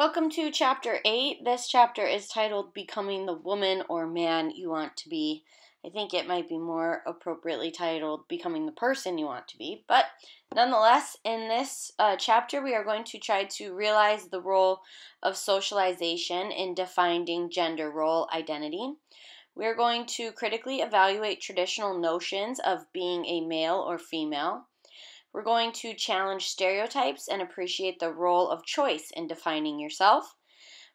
Welcome to chapter 8. This chapter is titled Becoming the Woman or Man You Want to Be. I think it might be more appropriately titled Becoming the Person You Want to Be. But nonetheless, in this uh, chapter, we are going to try to realize the role of socialization in defining gender role identity. We are going to critically evaluate traditional notions of being a male or female. We're going to challenge stereotypes and appreciate the role of choice in defining yourself.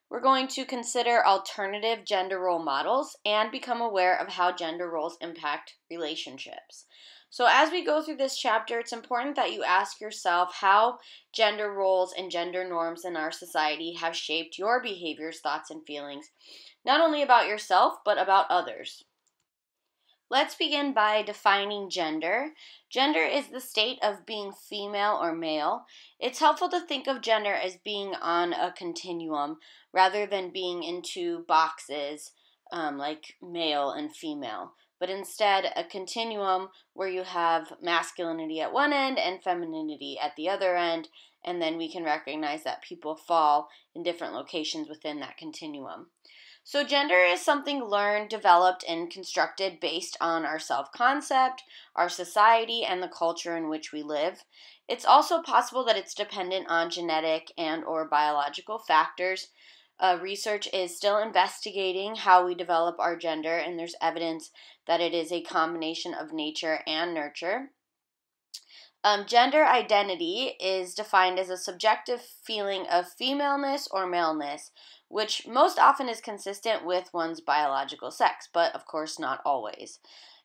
We're going to consider alternative gender role models and become aware of how gender roles impact relationships. So, as we go through this chapter, it's important that you ask yourself how gender roles and gender norms in our society have shaped your behaviors, thoughts, and feelings, not only about yourself, but about others. Let's begin by defining gender. Gender is the state of being female or male. It's helpful to think of gender as being on a continuum rather than being into boxes um, like male and female, but instead a continuum where you have masculinity at one end and femininity at the other end, and then we can recognize that people fall in different locations within that continuum. So, gender is something learned, developed, and constructed based on our self concept, our society, and the culture in which we live. It's also possible that it's dependent on genetic and or biological factors. Uh, research is still investigating how we develop our gender, and there's evidence that it is a combination of nature and nurture. Um, gender identity is defined as a subjective feeling of femaleness or maleness, which most often is consistent with one's biological sex, but of course not always.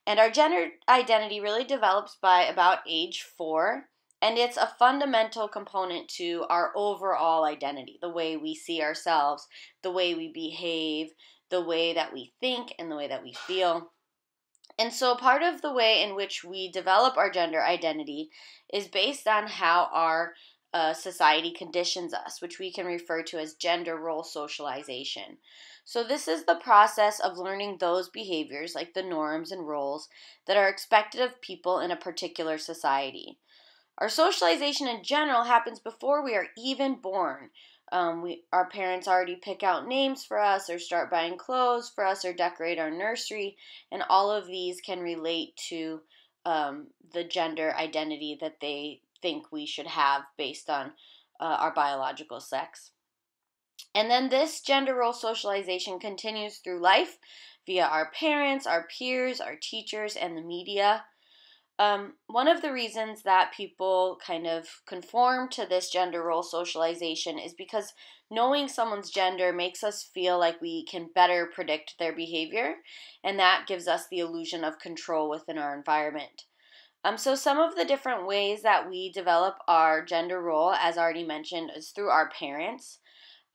And our gender identity really develops by about age four, and it's a fundamental component to our overall identity the way we see ourselves, the way we behave, the way that we think, and the way that we feel. And so, part of the way in which we develop our gender identity is based on how our uh, society conditions us, which we can refer to as gender role socialization. So, this is the process of learning those behaviors, like the norms and roles, that are expected of people in a particular society. Our socialization in general happens before we are even born. Um, we, our parents already pick out names for us, or start buying clothes for us, or decorate our nursery, and all of these can relate to um, the gender identity that they think we should have based on uh, our biological sex. And then this gender role socialization continues through life via our parents, our peers, our teachers, and the media. Um, one of the reasons that people kind of conform to this gender role socialization is because knowing someone's gender makes us feel like we can better predict their behavior, and that gives us the illusion of control within our environment. Um, so some of the different ways that we develop our gender role, as already mentioned, is through our parents.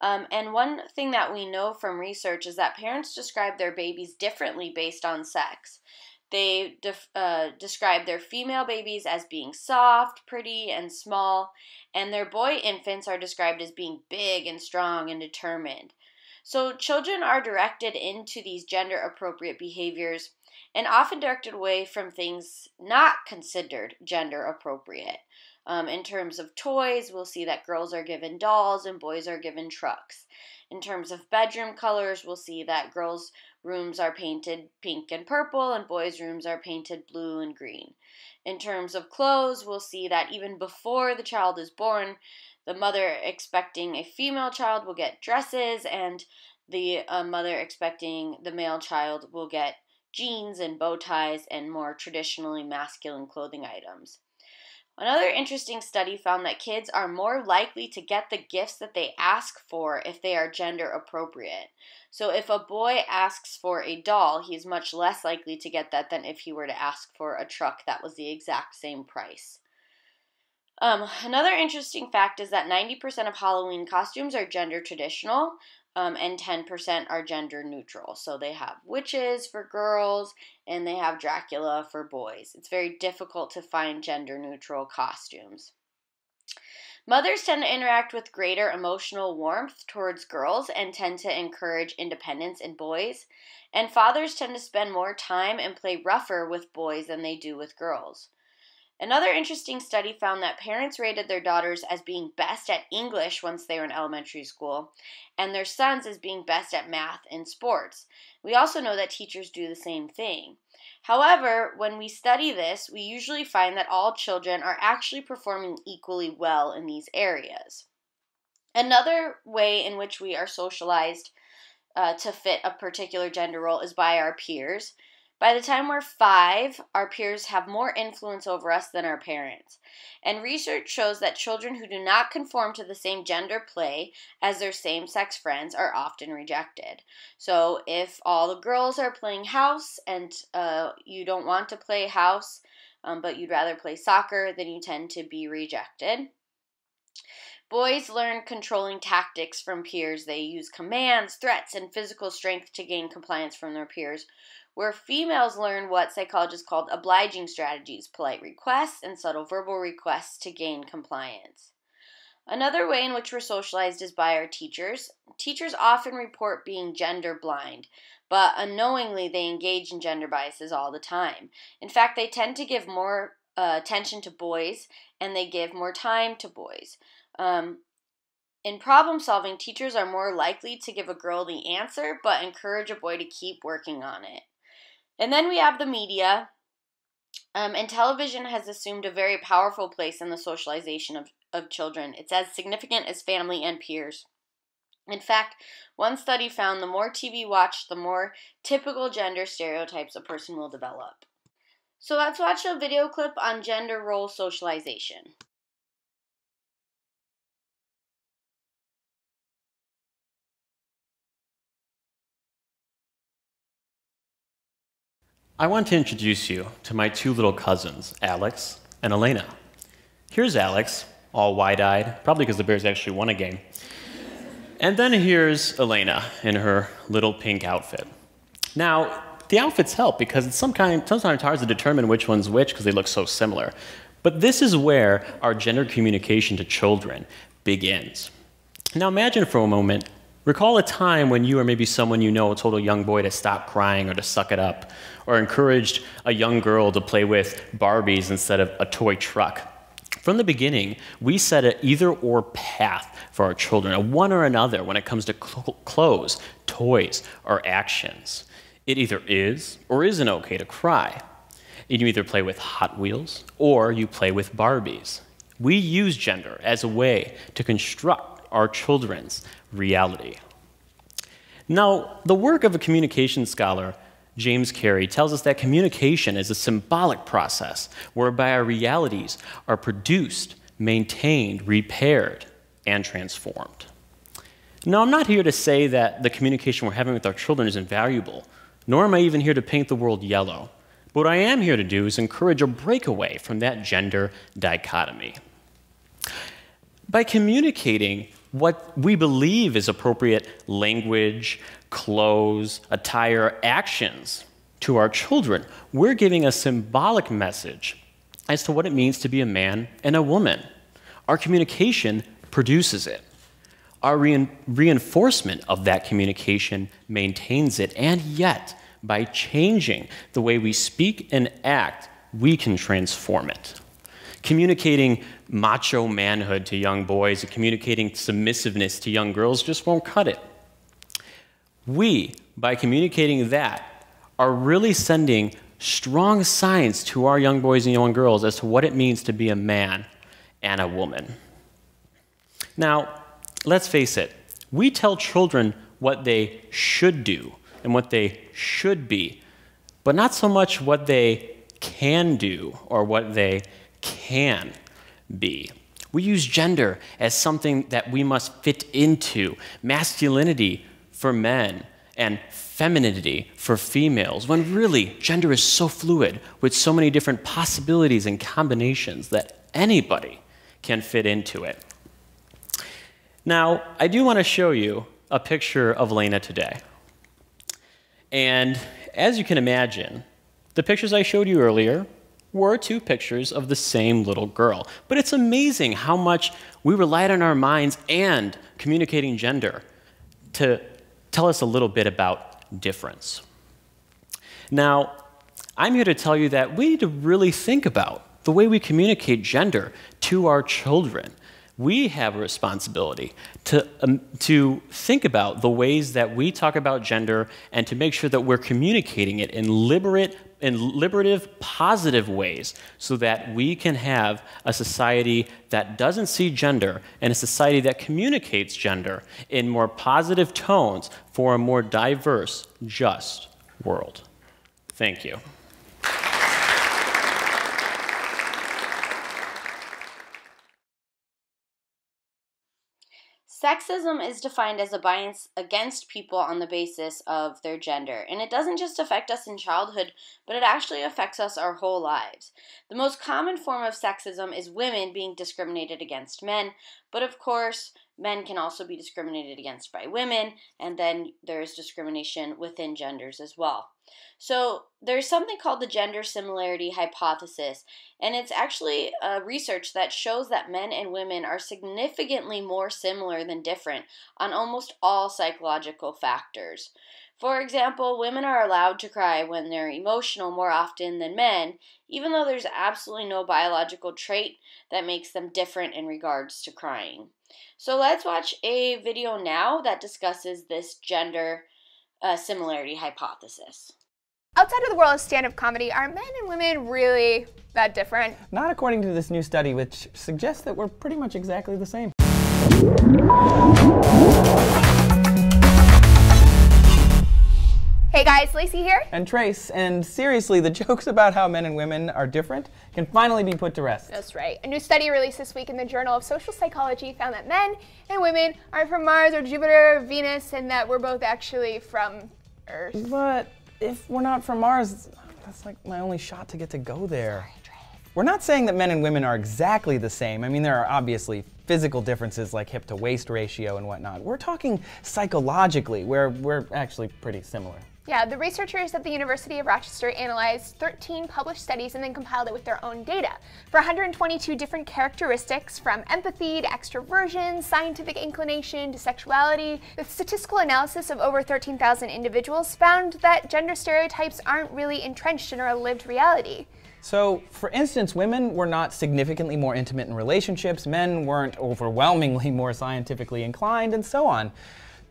Um, and one thing that we know from research is that parents describe their babies differently based on sex. They def- uh, describe their female babies as being soft, pretty, and small, and their boy infants are described as being big and strong and determined. So, children are directed into these gender appropriate behaviors and often directed away from things not considered gender appropriate. Um, in terms of toys, we'll see that girls are given dolls and boys are given trucks. In terms of bedroom colors, we'll see that girls' rooms are painted pink and purple and boys' rooms are painted blue and green. In terms of clothes, we'll see that even before the child is born, the mother expecting a female child will get dresses and the uh, mother expecting the male child will get jeans and bow ties and more traditionally masculine clothing items. Another interesting study found that kids are more likely to get the gifts that they ask for if they are gender appropriate. So, if a boy asks for a doll, he's much less likely to get that than if he were to ask for a truck that was the exact same price. Um, another interesting fact is that 90% of Halloween costumes are gender traditional, um, and 10% are gender neutral. So they have witches for girls and they have Dracula for boys. It's very difficult to find gender neutral costumes. Mothers tend to interact with greater emotional warmth towards girls and tend to encourage independence in boys. And fathers tend to spend more time and play rougher with boys than they do with girls. Another interesting study found that parents rated their daughters as being best at English once they were in elementary school, and their sons as being best at math and sports. We also know that teachers do the same thing. However, when we study this, we usually find that all children are actually performing equally well in these areas. Another way in which we are socialized uh, to fit a particular gender role is by our peers. By the time we're five, our peers have more influence over us than our parents. And research shows that children who do not conform to the same gender play as their same sex friends are often rejected. So, if all the girls are playing house and uh, you don't want to play house, um, but you'd rather play soccer, then you tend to be rejected. Boys learn controlling tactics from peers. They use commands, threats, and physical strength to gain compliance from their peers, where females learn what psychologists call obliging strategies, polite requests, and subtle verbal requests to gain compliance. Another way in which we're socialized is by our teachers. Teachers often report being gender blind, but unknowingly they engage in gender biases all the time. In fact, they tend to give more uh, attention to boys and they give more time to boys. Um, in problem solving, teachers are more likely to give a girl the answer but encourage a boy to keep working on it. And then we have the media. Um, and television has assumed a very powerful place in the socialization of, of children. It's as significant as family and peers. In fact, one study found the more TV watched, the more typical gender stereotypes a person will develop. So let's watch a video clip on gender role socialization. I want to introduce you to my two little cousins, Alex and Elena. Here's Alex, all wide eyed, probably because the Bears actually won a game. And then here's Elena in her little pink outfit. Now, the outfits help because it's some kind, sometimes hard to determine which one's which because they look so similar. But this is where our gender communication to children begins. Now, imagine for a moment Recall a time when you or maybe someone you know told a young boy to stop crying or to suck it up, or encouraged a young girl to play with Barbies instead of a toy truck. From the beginning, we set an either or path for our children, a one or another when it comes to cl clothes, toys, or actions. It either is or isn't okay to cry. You either play with Hot Wheels or you play with Barbies. We use gender as a way to construct our children's reality. Now, the work of a communication scholar, James Carey, tells us that communication is a symbolic process whereby our realities are produced, maintained, repaired, and transformed. Now, I'm not here to say that the communication we're having with our children is invaluable, nor am I even here to paint the world yellow. But what I am here to do is encourage a breakaway from that gender dichotomy. By communicating what we believe is appropriate language, clothes, attire, actions to our children. We're giving a symbolic message as to what it means to be a man and a woman. Our communication produces it. Our rein reinforcement of that communication maintains it, and yet, by changing the way we speak and act, we can transform it communicating macho manhood to young boys and communicating submissiveness to young girls just won't cut it. We, by communicating that, are really sending strong signs to our young boys and young girls as to what it means to be a man and a woman. Now, let's face it, we tell children what they should do and what they should be, but not so much what they can do or what they can be. We use gender as something that we must fit into, masculinity for men and femininity for females, when really gender is so fluid with so many different possibilities and combinations that anybody can fit into it. Now, I do want to show you a picture of Lena today. And as you can imagine, the pictures I showed you earlier were two pictures of the same little girl. But it's amazing how much we relied on our minds and communicating gender to tell us a little bit about difference. Now, I'm here to tell you that we need to really think about the way we communicate gender to our children. We have a responsibility to, um, to think about the ways that we talk about gender and to make sure that we're communicating it in liberate, in liberative, positive ways so that we can have a society that doesn't see gender and a society that communicates gender in more positive tones for a more diverse, just world. Thank you. Sexism is defined as a bias against people on the basis of their gender, and it doesn't just affect us in childhood, but it actually affects us our whole lives. The most common form of sexism is women being discriminated against men, but of course, men can also be discriminated against by women, and then there's discrimination within genders as well. So, there's something called the gender similarity hypothesis, and it's actually a research that shows that men and women are significantly more similar than different on almost all psychological factors. For example, women are allowed to cry when they're emotional more often than men, even though there's absolutely no biological trait that makes them different in regards to crying. So let's watch a video now that discusses this gender uh, similarity hypothesis. Outside of the world of stand-up comedy, are men and women really that different? Not according to this new study, which suggests that we're pretty much exactly the same. Hey guys, Laci here. And Trace, and seriously, the jokes about how men and women are different can finally be put to rest. That's right. A new study released this week in the Journal of Social Psychology found that men and women aren't from Mars or Jupiter or Venus, and that we're both actually from Earth. But if we're not from Mars, that's like my only shot to get to go there. Sorry, We're not saying that men and women are exactly the same. I mean, there are obviously physical differences like hip to waist ratio and whatnot. We're talking psychologically, where we're actually pretty similar. Yeah, the researchers at the University of Rochester analyzed 13 published studies and then compiled it with their own data. For 122 different characteristics, from empathy to extroversion, scientific inclination to sexuality, the statistical analysis of over 13,000 individuals found that gender stereotypes aren't really entrenched in our lived reality. So, for instance, women were not significantly more intimate in relationships, men weren't overwhelmingly more scientifically inclined, and so on.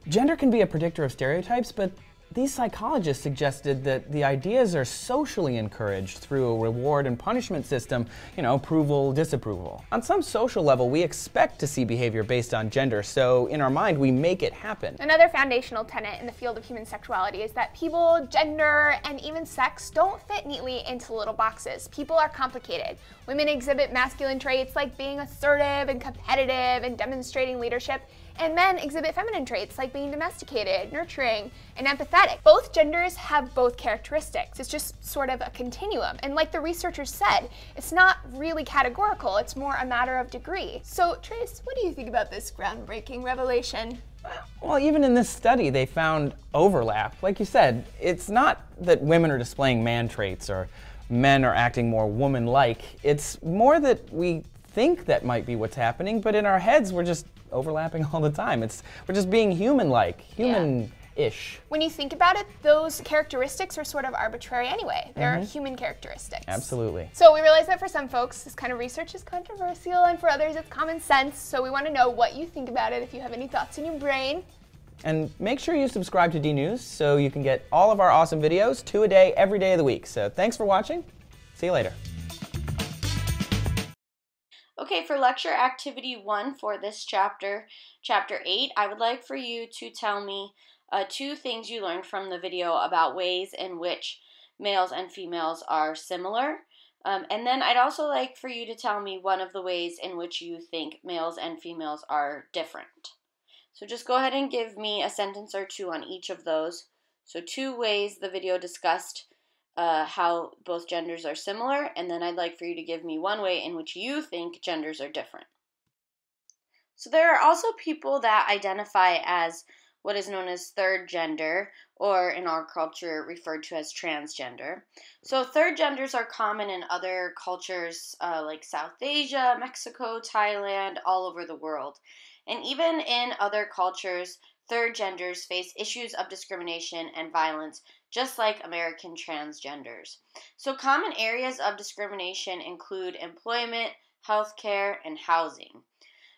Gender can be a predictor of stereotypes, but these psychologists suggested that the ideas are socially encouraged through a reward and punishment system, you know, approval, disapproval. On some social level, we expect to see behavior based on gender, so in our mind, we make it happen. Another foundational tenet in the field of human sexuality is that people, gender, and even sex don't fit neatly into little boxes. People are complicated. Women exhibit masculine traits like being assertive and competitive and demonstrating leadership and men exhibit feminine traits like being domesticated, nurturing, and empathetic. Both genders have both characteristics. It's just sort of a continuum. And like the researchers said, it's not really categorical, it's more a matter of degree. So, Trace, what do you think about this groundbreaking revelation? Well, even in this study, they found overlap. Like you said, it's not that women are displaying man traits or men are acting more woman like. It's more that we think that might be what's happening, but in our heads, we're just overlapping all the time. It's we're just being human-like, human-ish. When you think about it, those characteristics are sort of arbitrary anyway. They're mm-hmm. human characteristics. Absolutely. So we realize that for some folks, this kind of research is controversial, and for others, it's common sense. So we want to know what you think about it. If you have any thoughts in your brain. And make sure you subscribe to D News so you can get all of our awesome videos, two a day, every day of the week. So thanks for watching. See you later. Okay, for lecture activity one for this chapter, chapter eight, I would like for you to tell me uh, two things you learned from the video about ways in which males and females are similar. Um, and then I'd also like for you to tell me one of the ways in which you think males and females are different. So just go ahead and give me a sentence or two on each of those. So, two ways the video discussed uh, how both genders are similar, and then I'd like for you to give me one way in which you think genders are different. So there are also people that identify as what is known as third gender, or in our culture referred to as transgender. So, third genders are common in other cultures uh, like South Asia, Mexico, Thailand, all over the world. And even in other cultures, third genders face issues of discrimination and violence just like American transgenders. So, common areas of discrimination include employment, healthcare, and housing.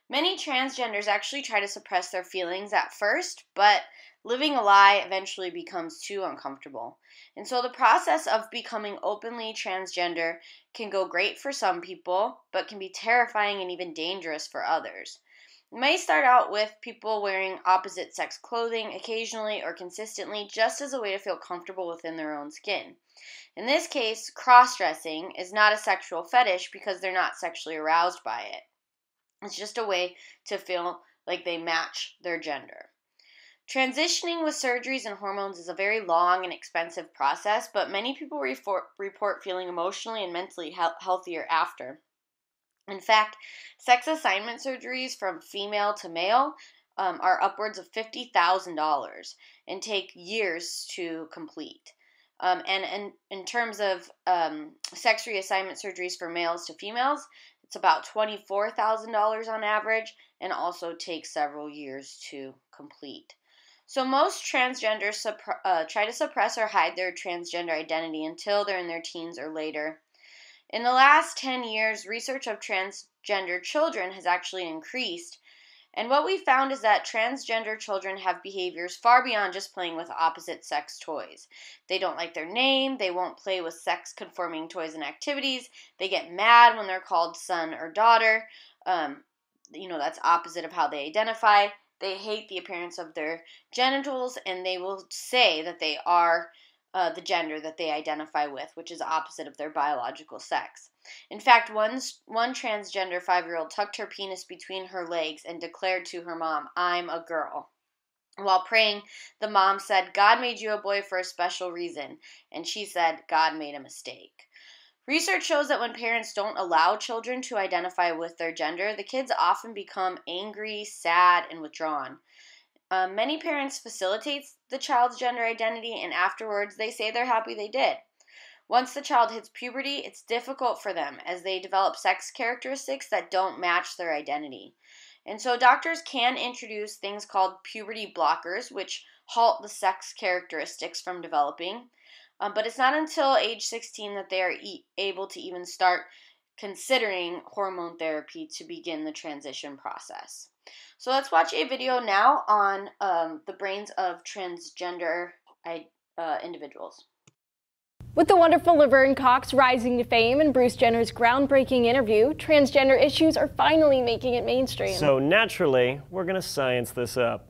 Many transgenders actually try to suppress their feelings at first, but living a lie eventually becomes too uncomfortable. And so the process of becoming openly transgender can go great for some people, but can be terrifying and even dangerous for others. May start out with people wearing opposite sex clothing occasionally or consistently just as a way to feel comfortable within their own skin. In this case, cross dressing is not a sexual fetish because they're not sexually aroused by it. It's just a way to feel like they match their gender. Transitioning with surgeries and hormones is a very long and expensive process, but many people report feeling emotionally and mentally healthier after. In fact, sex assignment surgeries from female to male um, are upwards of $50,000 and take years to complete. Um, and, and in terms of um, sex reassignment surgeries for males to females, it's about $24,000 on average and also takes several years to complete. So, most transgenders uh, try to suppress or hide their transgender identity until they're in their teens or later. In the last 10 years, research of transgender children has actually increased. And what we found is that transgender children have behaviors far beyond just playing with opposite sex toys. They don't like their name, they won't play with sex conforming toys and activities, they get mad when they're called son or daughter. Um, you know, that's opposite of how they identify. They hate the appearance of their genitals and they will say that they are uh, the gender that they identify with, which is opposite of their biological sex. In fact, one, one transgender five year old tucked her penis between her legs and declared to her mom, I'm a girl. While praying, the mom said, God made you a boy for a special reason. And she said, God made a mistake. Research shows that when parents don't allow children to identify with their gender, the kids often become angry, sad, and withdrawn. Uh, many parents facilitate the child's gender identity, and afterwards they say they're happy they did. Once the child hits puberty, it's difficult for them as they develop sex characteristics that don't match their identity. And so doctors can introduce things called puberty blockers, which halt the sex characteristics from developing. Um, but it's not until age 16 that they are e- able to even start considering hormone therapy to begin the transition process. So let's watch a video now on um, the brains of transgender uh, individuals. With the wonderful Laverne Cox rising to fame and Bruce Jenner's groundbreaking interview, transgender issues are finally making it mainstream. So naturally, we're going to science this up.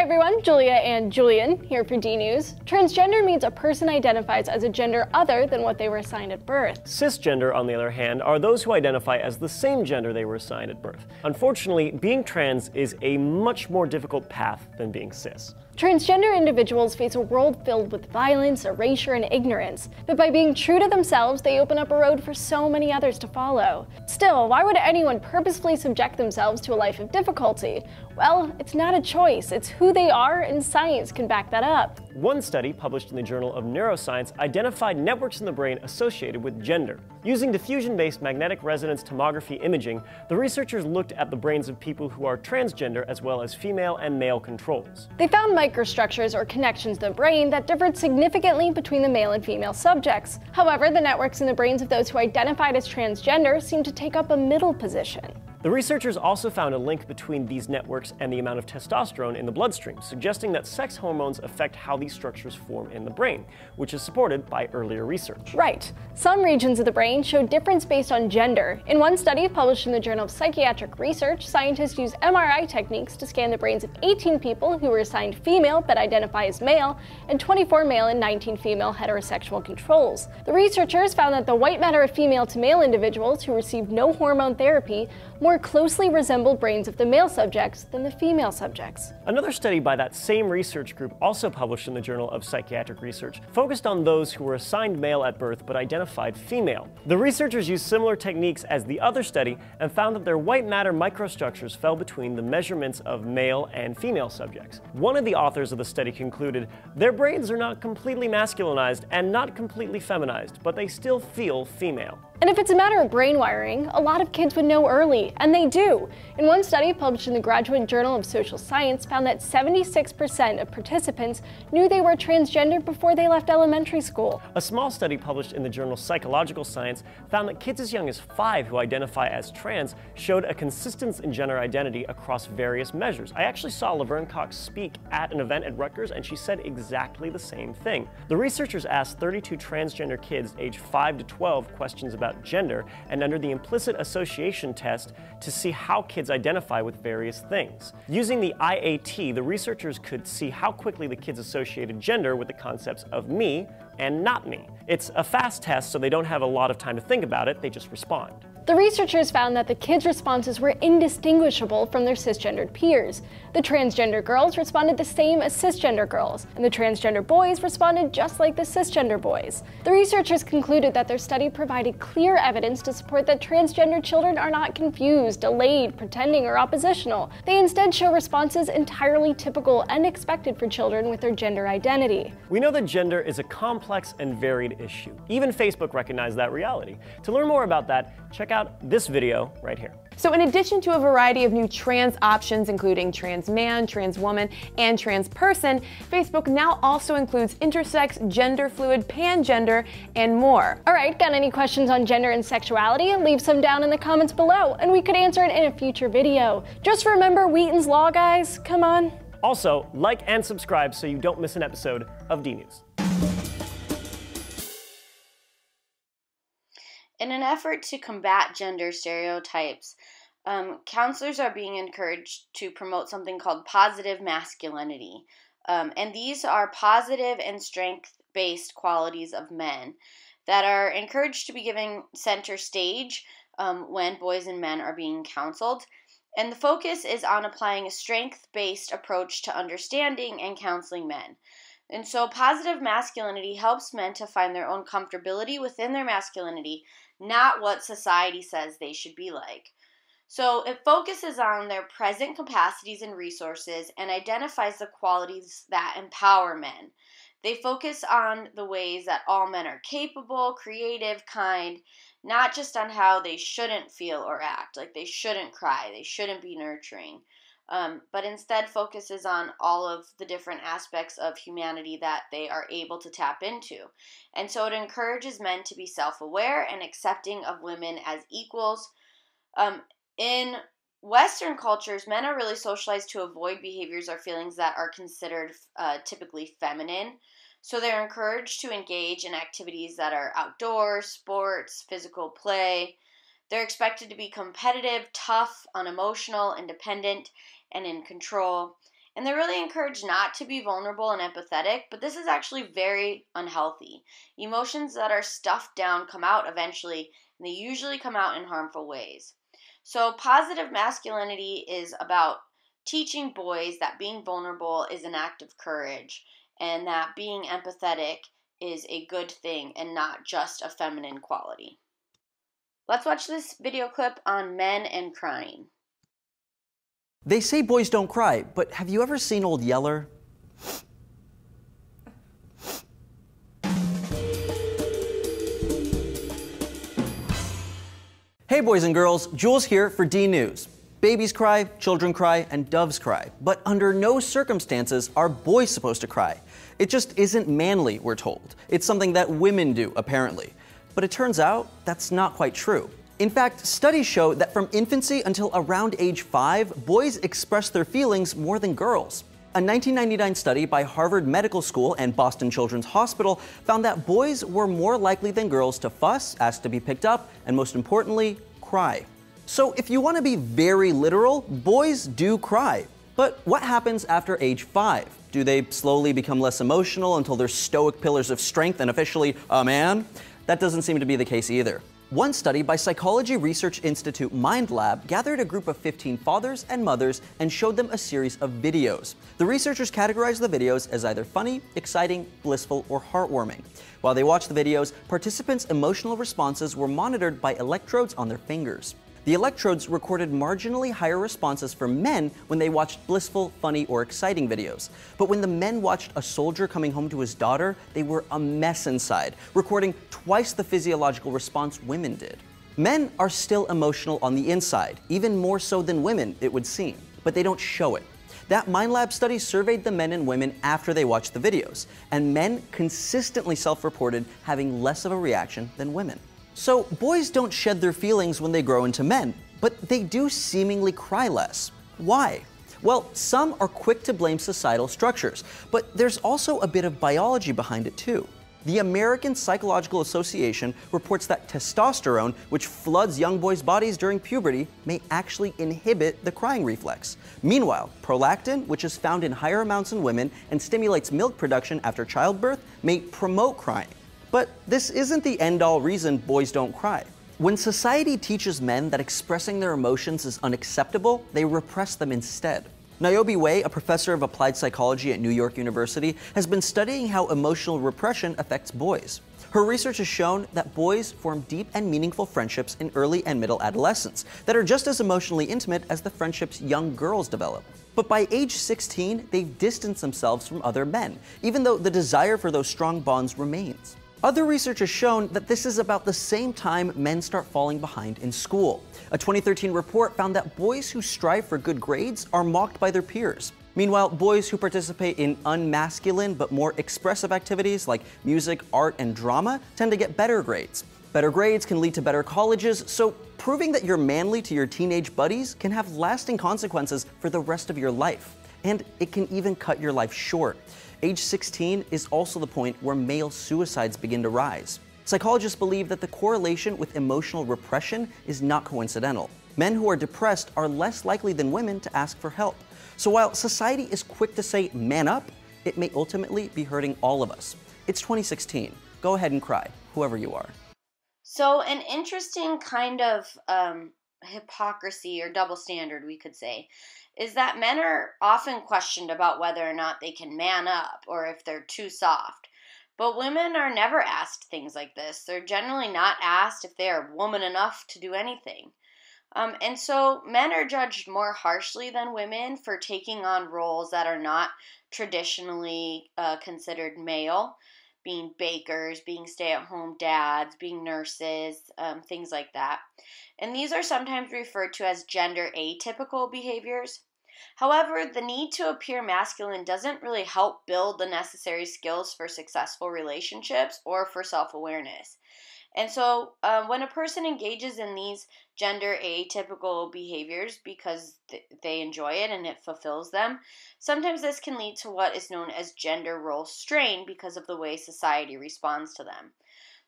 Hi everyone, Julia and Julian here for D News. Transgender means a person identifies as a gender other than what they were assigned at birth. Cisgender, on the other hand, are those who identify as the same gender they were assigned at birth. Unfortunately, being trans is a much more difficult path than being cis. Transgender individuals face a world filled with violence, erasure, and ignorance, but by being true to themselves, they open up a road for so many others to follow. Still, why would anyone purposefully subject themselves to a life of difficulty? Well, it's not a choice, it's who they are, and science can back that up. One study published in the Journal of Neuroscience identified networks in the brain associated with gender. Using diffusion based magnetic resonance tomography imaging, the researchers looked at the brains of people who are transgender as well as female and male controls. They found microstructures or connections in the brain that differed significantly between the male and female subjects. However, the networks in the brains of those who identified as transgender seemed to take up a middle position. The researchers also found a link between these networks and the amount of testosterone in the bloodstream, suggesting that sex hormones affect how these structures form in the brain, which is supported by earlier research. Right. Some regions of the brain show difference based on gender. In one study published in the Journal of Psychiatric Research, scientists used MRI techniques to scan the brains of 18 people who were assigned female but identify as male, and 24 male and 19 female heterosexual controls. The researchers found that the white matter of female to male individuals who received no hormone therapy more closely resembled brains of the male subjects than the female subjects. Another study by that same research group, also published in the Journal of Psychiatric Research, focused on those who were assigned male at birth but identified female. The researchers used similar techniques as the other study and found that their white matter microstructures fell between the measurements of male and female subjects. One of the authors of the study concluded their brains are not completely masculinized and not completely feminized, but they still feel female. And if it's a matter of brain wiring, a lot of kids would know early, and they do. In one study published in the Graduate Journal of Social Science found that 76% of participants knew they were transgender before they left elementary school. A small study published in the journal Psychological Science found that kids as young as five who identify as trans showed a consistence in gender identity across various measures. I actually saw Laverne Cox speak at an event at Rutgers, and she said exactly the same thing. The researchers asked 32 transgender kids aged 5 to 12 questions about about gender and under the implicit association test to see how kids identify with various things. Using the IAT, the researchers could see how quickly the kids associated gender with the concepts of me and not me. It's a fast test, so they don't have a lot of time to think about it, they just respond. The researchers found that the kids' responses were indistinguishable from their cisgendered peers. The transgender girls responded the same as cisgender girls, and the transgender boys responded just like the cisgender boys. The researchers concluded that their study provided clear evidence to support that transgender children are not confused, delayed, pretending, or oppositional. They instead show responses entirely typical and expected for children with their gender identity. We know that gender is a complex and varied issue. Even Facebook recognized that reality. To learn more about that, check out this video right here. So in addition to a variety of new trans options, including trans man, trans woman, and trans person, Facebook now also includes intersex, gender fluid, pangender, and more. All right, got any questions on gender and sexuality? Leave some down in the comments below, and we could answer it in a future video. Just remember Wheaton's Law, guys. Come on. Also, like and subscribe so you don't miss an episode of D In an effort to combat gender stereotypes, um, counselors are being encouraged to promote something called positive masculinity. Um, and these are positive and strength based qualities of men that are encouraged to be given center stage um, when boys and men are being counseled. And the focus is on applying a strength based approach to understanding and counseling men. And so, positive masculinity helps men to find their own comfortability within their masculinity not what society says they should be like. So it focuses on their present capacities and resources and identifies the qualities that empower men. They focus on the ways that all men are capable, creative, kind, not just on how they shouldn't feel or act, like they shouldn't cry, they shouldn't be nurturing um, but instead focuses on all of the different aspects of humanity that they are able to tap into. And so it encourages men to be self aware and accepting of women as equals. Um, in Western cultures, men are really socialized to avoid behaviors or feelings that are considered uh, typically feminine. So they're encouraged to engage in activities that are outdoors, sports, physical play. They're expected to be competitive, tough, unemotional, independent, and in control. And they're really encouraged not to be vulnerable and empathetic, but this is actually very unhealthy. Emotions that are stuffed down come out eventually, and they usually come out in harmful ways. So, positive masculinity is about teaching boys that being vulnerable is an act of courage and that being empathetic is a good thing and not just a feminine quality. Let's watch this video clip on men and crying. They say boys don't cry, but have you ever seen Old Yeller? Hey boys and girls, Jules here for D News. Babies cry, children cry, and doves cry. But under no circumstances are boys supposed to cry. It just isn't manly, we're told. It's something that women do, apparently. But it turns out that's not quite true. In fact, studies show that from infancy until around age five, boys express their feelings more than girls. A 1999 study by Harvard Medical School and Boston Children's Hospital found that boys were more likely than girls to fuss, ask to be picked up, and most importantly, cry. So if you want to be very literal, boys do cry. But what happens after age five? Do they slowly become less emotional until they're stoic pillars of strength and officially a man? That doesn't seem to be the case either. One study by Psychology Research Institute MindLab gathered a group of 15 fathers and mothers and showed them a series of videos. The researchers categorized the videos as either funny, exciting, blissful, or heartwarming. While they watched the videos, participants' emotional responses were monitored by electrodes on their fingers. The electrodes recorded marginally higher responses for men when they watched blissful, funny, or exciting videos. But when the men watched a soldier coming home to his daughter, they were a mess inside, recording twice the physiological response women did. Men are still emotional on the inside, even more so than women, it would seem, but they don't show it. That MindLab study surveyed the men and women after they watched the videos, and men consistently self reported having less of a reaction than women. So, boys don't shed their feelings when they grow into men, but they do seemingly cry less. Why? Well, some are quick to blame societal structures, but there's also a bit of biology behind it too. The American Psychological Association reports that testosterone, which floods young boys' bodies during puberty, may actually inhibit the crying reflex. Meanwhile, prolactin, which is found in higher amounts in women and stimulates milk production after childbirth, may promote crying. But this isn't the end all reason boys don't cry. When society teaches men that expressing their emotions is unacceptable, they repress them instead. Niobe Way, a professor of applied psychology at New York University, has been studying how emotional repression affects boys. Her research has shown that boys form deep and meaningful friendships in early and middle adolescence that are just as emotionally intimate as the friendships young girls develop. But by age 16, they've distanced themselves from other men, even though the desire for those strong bonds remains. Other research has shown that this is about the same time men start falling behind in school. A 2013 report found that boys who strive for good grades are mocked by their peers. Meanwhile, boys who participate in unmasculine but more expressive activities like music, art, and drama tend to get better grades. Better grades can lead to better colleges, so proving that you're manly to your teenage buddies can have lasting consequences for the rest of your life. And it can even cut your life short. Age 16 is also the point where male suicides begin to rise. Psychologists believe that the correlation with emotional repression is not coincidental. Men who are depressed are less likely than women to ask for help. So while society is quick to say man up, it may ultimately be hurting all of us. It's 2016. Go ahead and cry, whoever you are. So, an interesting kind of um, hypocrisy or double standard, we could say, is that men are often questioned about whether or not they can man up or if they're too soft. But women are never asked things like this. They're generally not asked if they are woman enough to do anything. Um, and so men are judged more harshly than women for taking on roles that are not traditionally uh, considered male, being bakers, being stay at home dads, being nurses, um, things like that. And these are sometimes referred to as gender atypical behaviors. However, the need to appear masculine doesn't really help build the necessary skills for successful relationships or for self awareness. And so, uh, when a person engages in these gender atypical behaviors because th- they enjoy it and it fulfills them, sometimes this can lead to what is known as gender role strain because of the way society responds to them.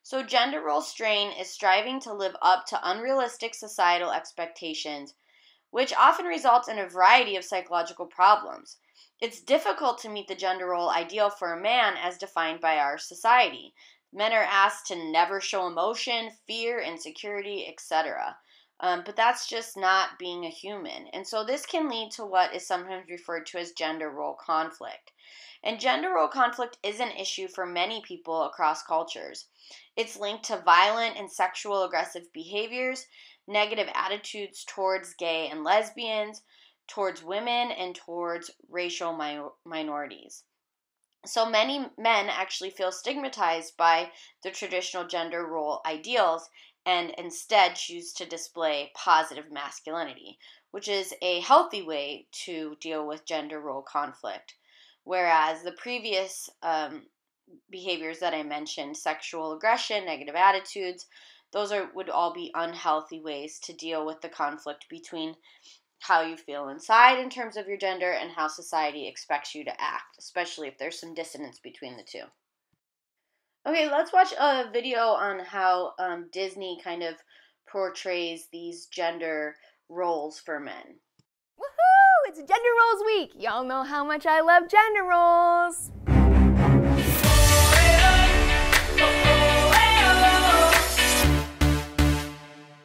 So, gender role strain is striving to live up to unrealistic societal expectations which often results in a variety of psychological problems. It's difficult to meet the gender role ideal for a man as defined by our society. Men are asked to never show emotion, fear, insecurity, etc. Um, but that's just not being a human. And so this can lead to what is sometimes referred to as gender role conflict. And gender role conflict is an issue for many people across cultures. It's linked to violent and sexual aggressive behaviors negative attitudes towards gay and lesbians, towards women, and towards racial mi- minorities. So many men actually feel stigmatized by the traditional gender role ideals and instead choose to display positive masculinity, which is a healthy way to deal with gender role conflict. Whereas the previous um, behaviors that I mentioned, sexual aggression, negative attitudes, those are would all be unhealthy ways to deal with the conflict between how you feel inside in terms of your gender and how society expects you to act, especially if there's some dissonance between the two. Okay, let's watch a video on how um, Disney kind of portrays these gender roles for men. Woohoo! It's Gender Roles Week! Y'all know how much I love gender roles!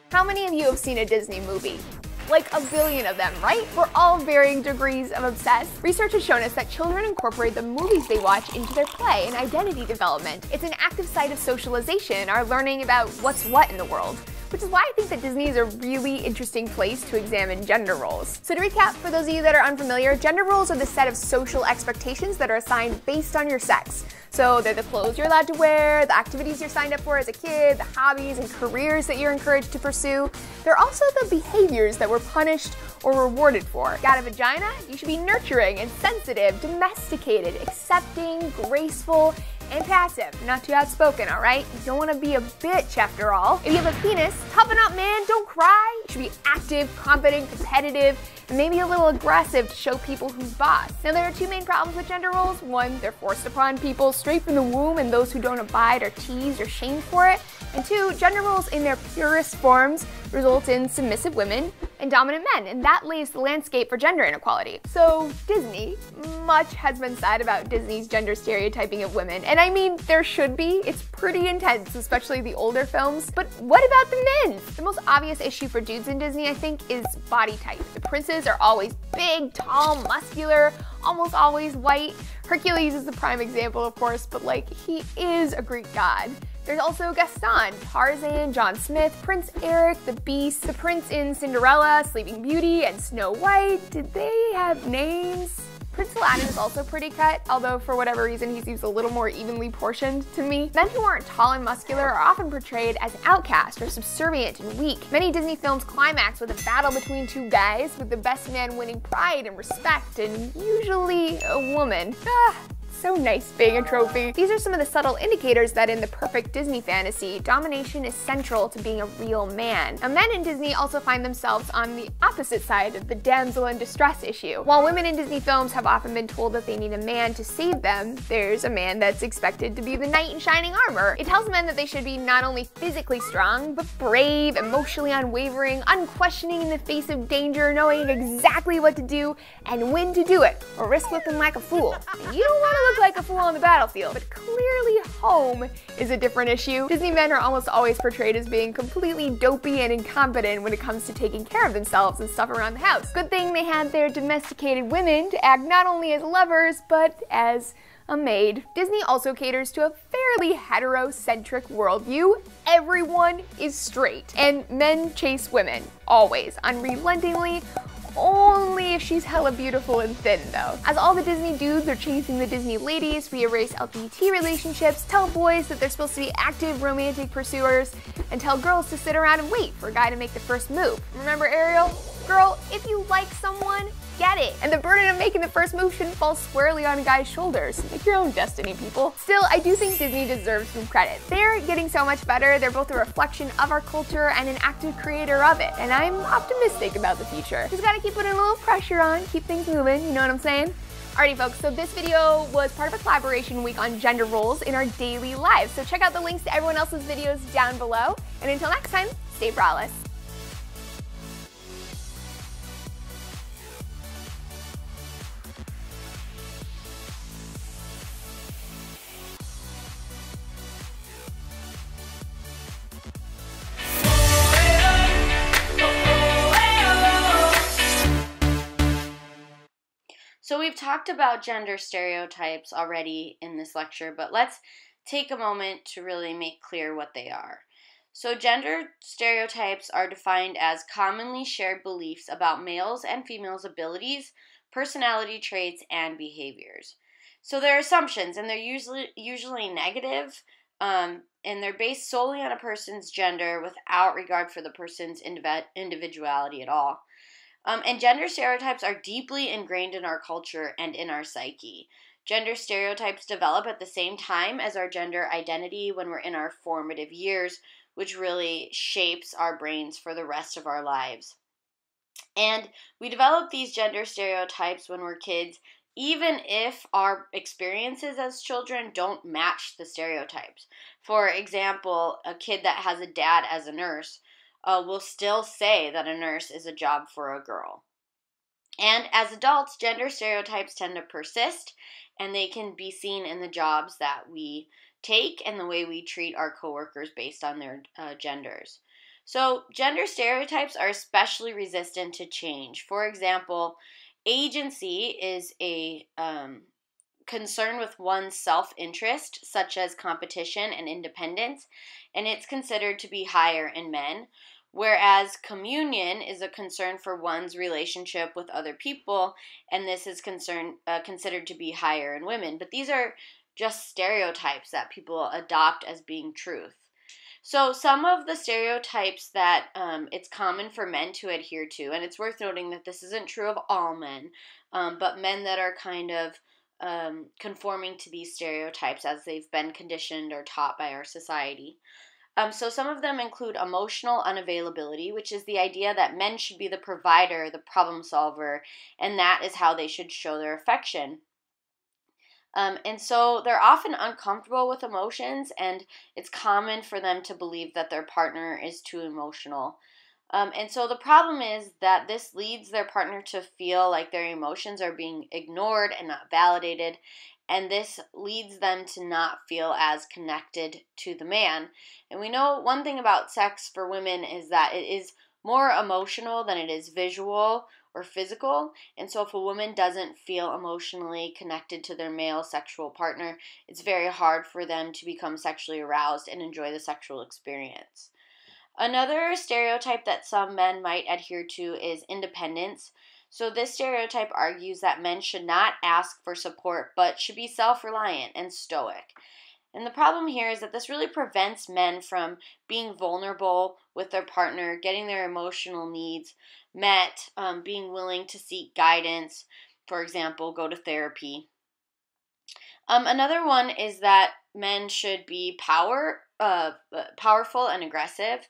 How many of you have seen a Disney movie? Like a billion of them, right? We're all varying degrees of obsessed. Research has shown us that children incorporate the movies they watch into their play and identity development. It's an active site of socialization, our learning about what's what in the world. Which is why I think that Disney is a really interesting place to examine gender roles. So to recap, for those of you that are unfamiliar, gender roles are the set of social expectations that are assigned based on your sex. So they're the clothes you're allowed to wear, the activities you're signed up for as a kid, the hobbies and careers that you're encouraged to pursue. They're also the behaviors that we're punished or rewarded for. Got a vagina? You should be nurturing and sensitive, domesticated, accepting, graceful, and passive. Not too outspoken, alright? You don't want to be a bitch after all. If you have a penis, toughen up, man, don't cry. You should be active, confident, competitive, and maybe a little aggressive to show people who's boss. Now, there are two main problems with gender roles. One, they're forced upon people straight from the womb, and those who don't abide are teased or shamed for it. And two, gender roles in their purest forms result in submissive women and dominant men, and that lays the landscape for gender inequality. So, Disney, much has been said about Disney's gender stereotyping of women, and I mean, there should be. It's pretty intense, especially the older films. But what about the men? The most obvious issue for dudes in Disney, I think, is body type. The princes are always big, tall, muscular, almost always white. Hercules is the prime example, of course, but like, he is a Greek god. There's also Gaston, Tarzan, John Smith, Prince Eric, the Beast, the Prince in Cinderella, Sleeping Beauty, and Snow White. Did they have names? Prince Aladdin is also pretty cut, although for whatever reason he seems a little more evenly portioned to me. Men who aren't tall and muscular are often portrayed as outcast or subservient and weak. Many Disney films climax with a battle between two guys, with the best man winning pride and respect, and usually a woman. Ah, so nice being a trophy. These are some of the subtle indicators that in the perfect Disney fantasy, domination is central to being a real man. Now, men in Disney also find themselves on the opposite side of the damsel in distress issue. While women in Disney films have often been told that they need a man to save them, there's a man that's expected to be the knight in shining armor. It tells men that they should be not only physically strong, but brave, emotionally unwavering, unquestioning in the face of danger, knowing exactly what to do and when to do it, or risk looking like a fool. You don't want to look like a fool on the battlefield, but clearly home is a different issue. Disney men are almost always portrayed as being completely dopey and incompetent when it comes to taking care of themselves and stuff around the house. Good thing they had their domesticated women to act not only as lovers, but as a maid. Disney also caters to a fairly heterocentric worldview. Everyone is straight, and men chase women, always, unrelentingly, only if she's hella beautiful and thin though. As all the Disney dudes are chasing the Disney ladies, we erase LGBT relationships, tell boys that they're supposed to be active romantic pursuers, and tell girls to sit around and wait for a guy to make the first move. Remember Ariel? Girl, if you like someone, it. And the burden of making the first move shouldn't fall squarely on guy's shoulders. Make your own destiny, people. Still, I do think Disney deserves some credit. They're getting so much better. They're both a reflection of our culture and an active creator of it. And I'm optimistic about the future. Just gotta keep putting a little pressure on, keep things moving, you know what I'm saying? Alrighty folks, so this video was part of a collaboration week on gender roles in our daily lives. So check out the links to everyone else's videos down below. And until next time, stay braless. So we've talked about gender stereotypes already in this lecture, but let's take a moment to really make clear what they are. So, gender stereotypes are defined as commonly shared beliefs about males and females' abilities, personality traits, and behaviors. So, they're assumptions, and they're usually usually negative, um, and they're based solely on a person's gender without regard for the person's indiv- individuality at all. Um, and gender stereotypes are deeply ingrained in our culture and in our psyche. Gender stereotypes develop at the same time as our gender identity when we're in our formative years, which really shapes our brains for the rest of our lives. And we develop these gender stereotypes when we're kids, even if our experiences as children don't match the stereotypes. For example, a kid that has a dad as a nurse uh, will still say that a nurse is a job for a girl. And as adults, gender stereotypes tend to persist and they can be seen in the jobs that we take and the way we treat our coworkers based on their uh, genders. So, gender stereotypes are especially resistant to change. For example, agency is a um, concern with one's self interest, such as competition and independence, and it's considered to be higher in men, whereas communion is a concern for one's relationship with other people, and this is concern, uh, considered to be higher in women. But these are just stereotypes that people adopt as being truth. So, some of the stereotypes that um, it's common for men to adhere to, and it's worth noting that this isn't true of all men, um, but men that are kind of um, conforming to these stereotypes as they've been conditioned or taught by our society. Um, so, some of them include emotional unavailability, which is the idea that men should be the provider, the problem solver, and that is how they should show their affection. Um, and so they're often uncomfortable with emotions, and it's common for them to believe that their partner is too emotional. Um, and so the problem is that this leads their partner to feel like their emotions are being ignored and not validated, and this leads them to not feel as connected to the man. And we know one thing about sex for women is that it is more emotional than it is visual or physical. And so, if a woman doesn't feel emotionally connected to their male sexual partner, it's very hard for them to become sexually aroused and enjoy the sexual experience. Another stereotype that some men might adhere to is independence. So, this stereotype argues that men should not ask for support but should be self reliant and stoic. And the problem here is that this really prevents men from being vulnerable with their partner, getting their emotional needs met, um, being willing to seek guidance, for example, go to therapy. Um, another one is that men should be power, uh, powerful and aggressive.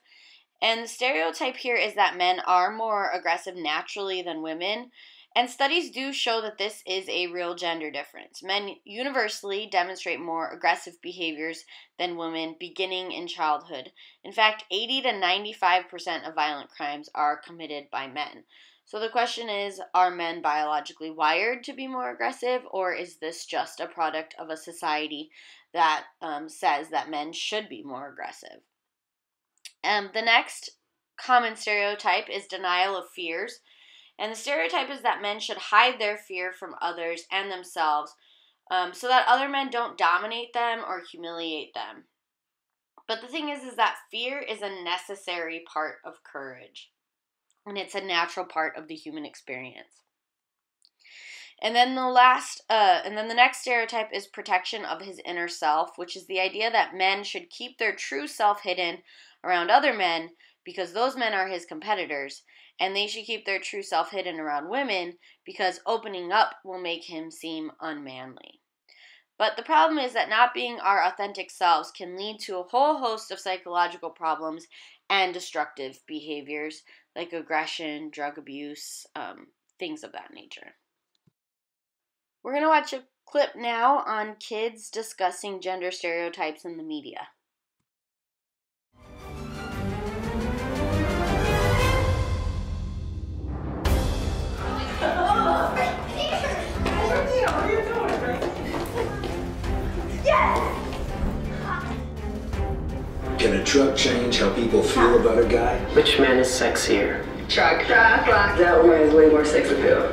And the stereotype here is that men are more aggressive naturally than women. And studies do show that this is a real gender difference. Men universally demonstrate more aggressive behaviors than women beginning in childhood. In fact, 80 to 95% of violent crimes are committed by men. So the question is are men biologically wired to be more aggressive, or is this just a product of a society that um, says that men should be more aggressive? Um, the next common stereotype is denial of fears. And the stereotype is that men should hide their fear from others and themselves um, so that other men don't dominate them or humiliate them. But the thing is, is that fear is a necessary part of courage, and it's a natural part of the human experience. And then the last, uh, and then the next stereotype is protection of his inner self, which is the idea that men should keep their true self hidden around other men because those men are his competitors, and they should keep their true self hidden around women because opening up will make him seem unmanly. But the problem is that not being our authentic selves can lead to a whole host of psychological problems and destructive behaviors like aggression, drug abuse, um, things of that nature. We're going to watch a clip now on kids discussing gender stereotypes in the media. Truck change how people feel about a guy? Which man is sexier? Truck. Truck. Truck. That one has way more sex appeal.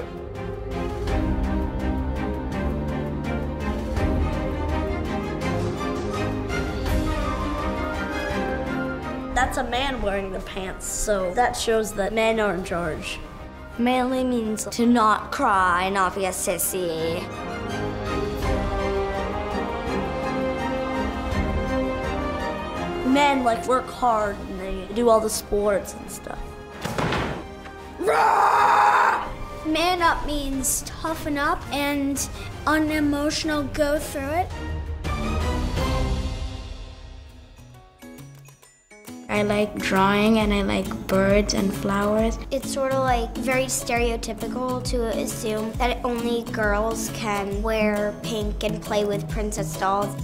That's a man wearing the pants, so that shows that men are in charge. Manly means to not cry, not be a sissy. Men like work hard and they do all the sports and stuff. Man up means toughen up and unemotional go through it. I like drawing and I like birds and flowers. It's sort of like very stereotypical to assume that only girls can wear pink and play with princess dolls.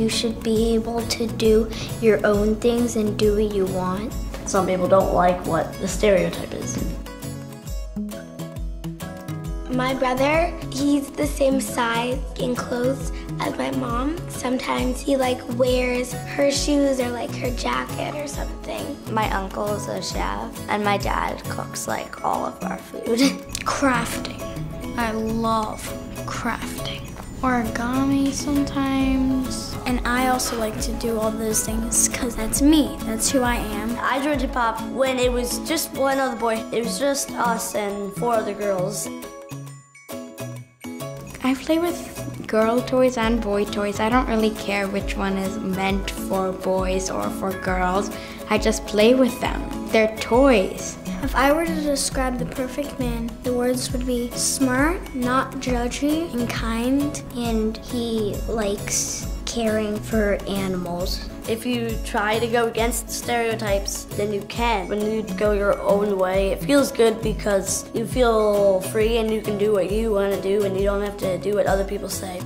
You should be able to do your own things and do what you want. Some people don't like what the stereotype is. My brother, he's the same size in clothes as my mom. Sometimes he like wears her shoes or like her jacket or something. My uncle is a chef and my dad cooks like all of our food. crafting. I love crafting. Origami sometimes. And I also like to do all those things because that's me. That's who I am. I joined hip hop when it was just one other boy. It was just us and four other girls. I play with girl toys and boy toys. I don't really care which one is meant for boys or for girls. I just play with them. They're toys. If I were to describe the perfect man, the words would be smart, not judgy, and kind, and he likes caring for animals. If you try to go against stereotypes, then you can. When you go your own way, it feels good because you feel free and you can do what you want to do and you don't have to do what other people say.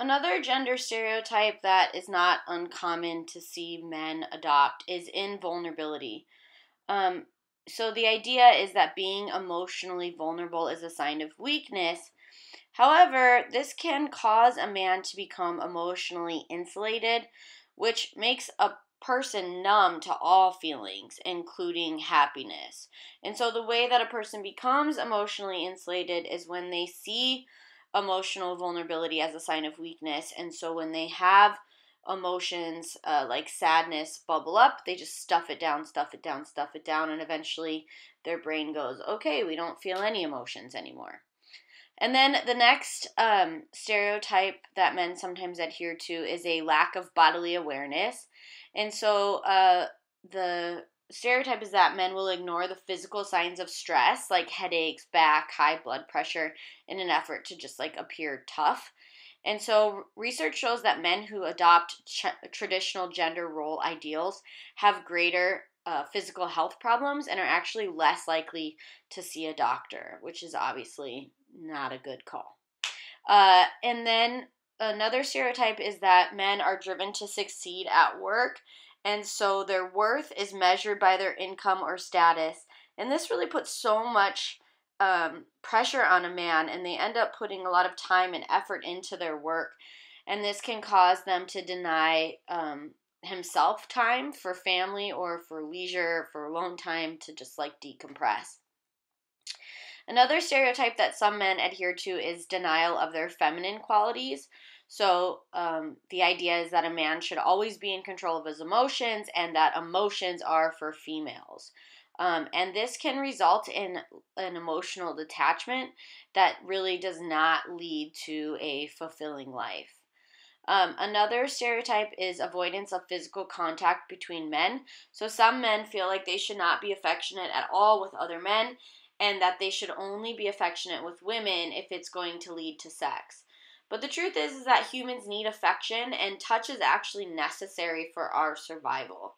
Another gender stereotype that is not uncommon to see men adopt is invulnerability. Um, so, the idea is that being emotionally vulnerable is a sign of weakness. However, this can cause a man to become emotionally insulated, which makes a person numb to all feelings, including happiness. And so, the way that a person becomes emotionally insulated is when they see emotional vulnerability as a sign of weakness. And so when they have emotions uh, like sadness bubble up, they just stuff it down, stuff it down, stuff it down, and eventually their brain goes, okay, we don't feel any emotions anymore. And then the next um, stereotype that men sometimes adhere to is a lack of bodily awareness. And so uh, the stereotype is that men will ignore the physical signs of stress like headaches, back, high blood pressure in an effort to just like appear tough. And so research shows that men who adopt ch- traditional gender role ideals have greater uh, physical health problems and are actually less likely to see a doctor, which is obviously not a good call. Uh, and then another stereotype is that men are driven to succeed at work and so their worth is measured by their income or status. And this really puts so much um, pressure on a man, and they end up putting a lot of time and effort into their work. And this can cause them to deny um, himself time for family or for leisure, for alone time to just like decompress. Another stereotype that some men adhere to is denial of their feminine qualities. So, um, the idea is that a man should always be in control of his emotions and that emotions are for females. Um, and this can result in an emotional detachment that really does not lead to a fulfilling life. Um, another stereotype is avoidance of physical contact between men. So, some men feel like they should not be affectionate at all with other men and that they should only be affectionate with women if it's going to lead to sex. But the truth is, is that humans need affection, and touch is actually necessary for our survival.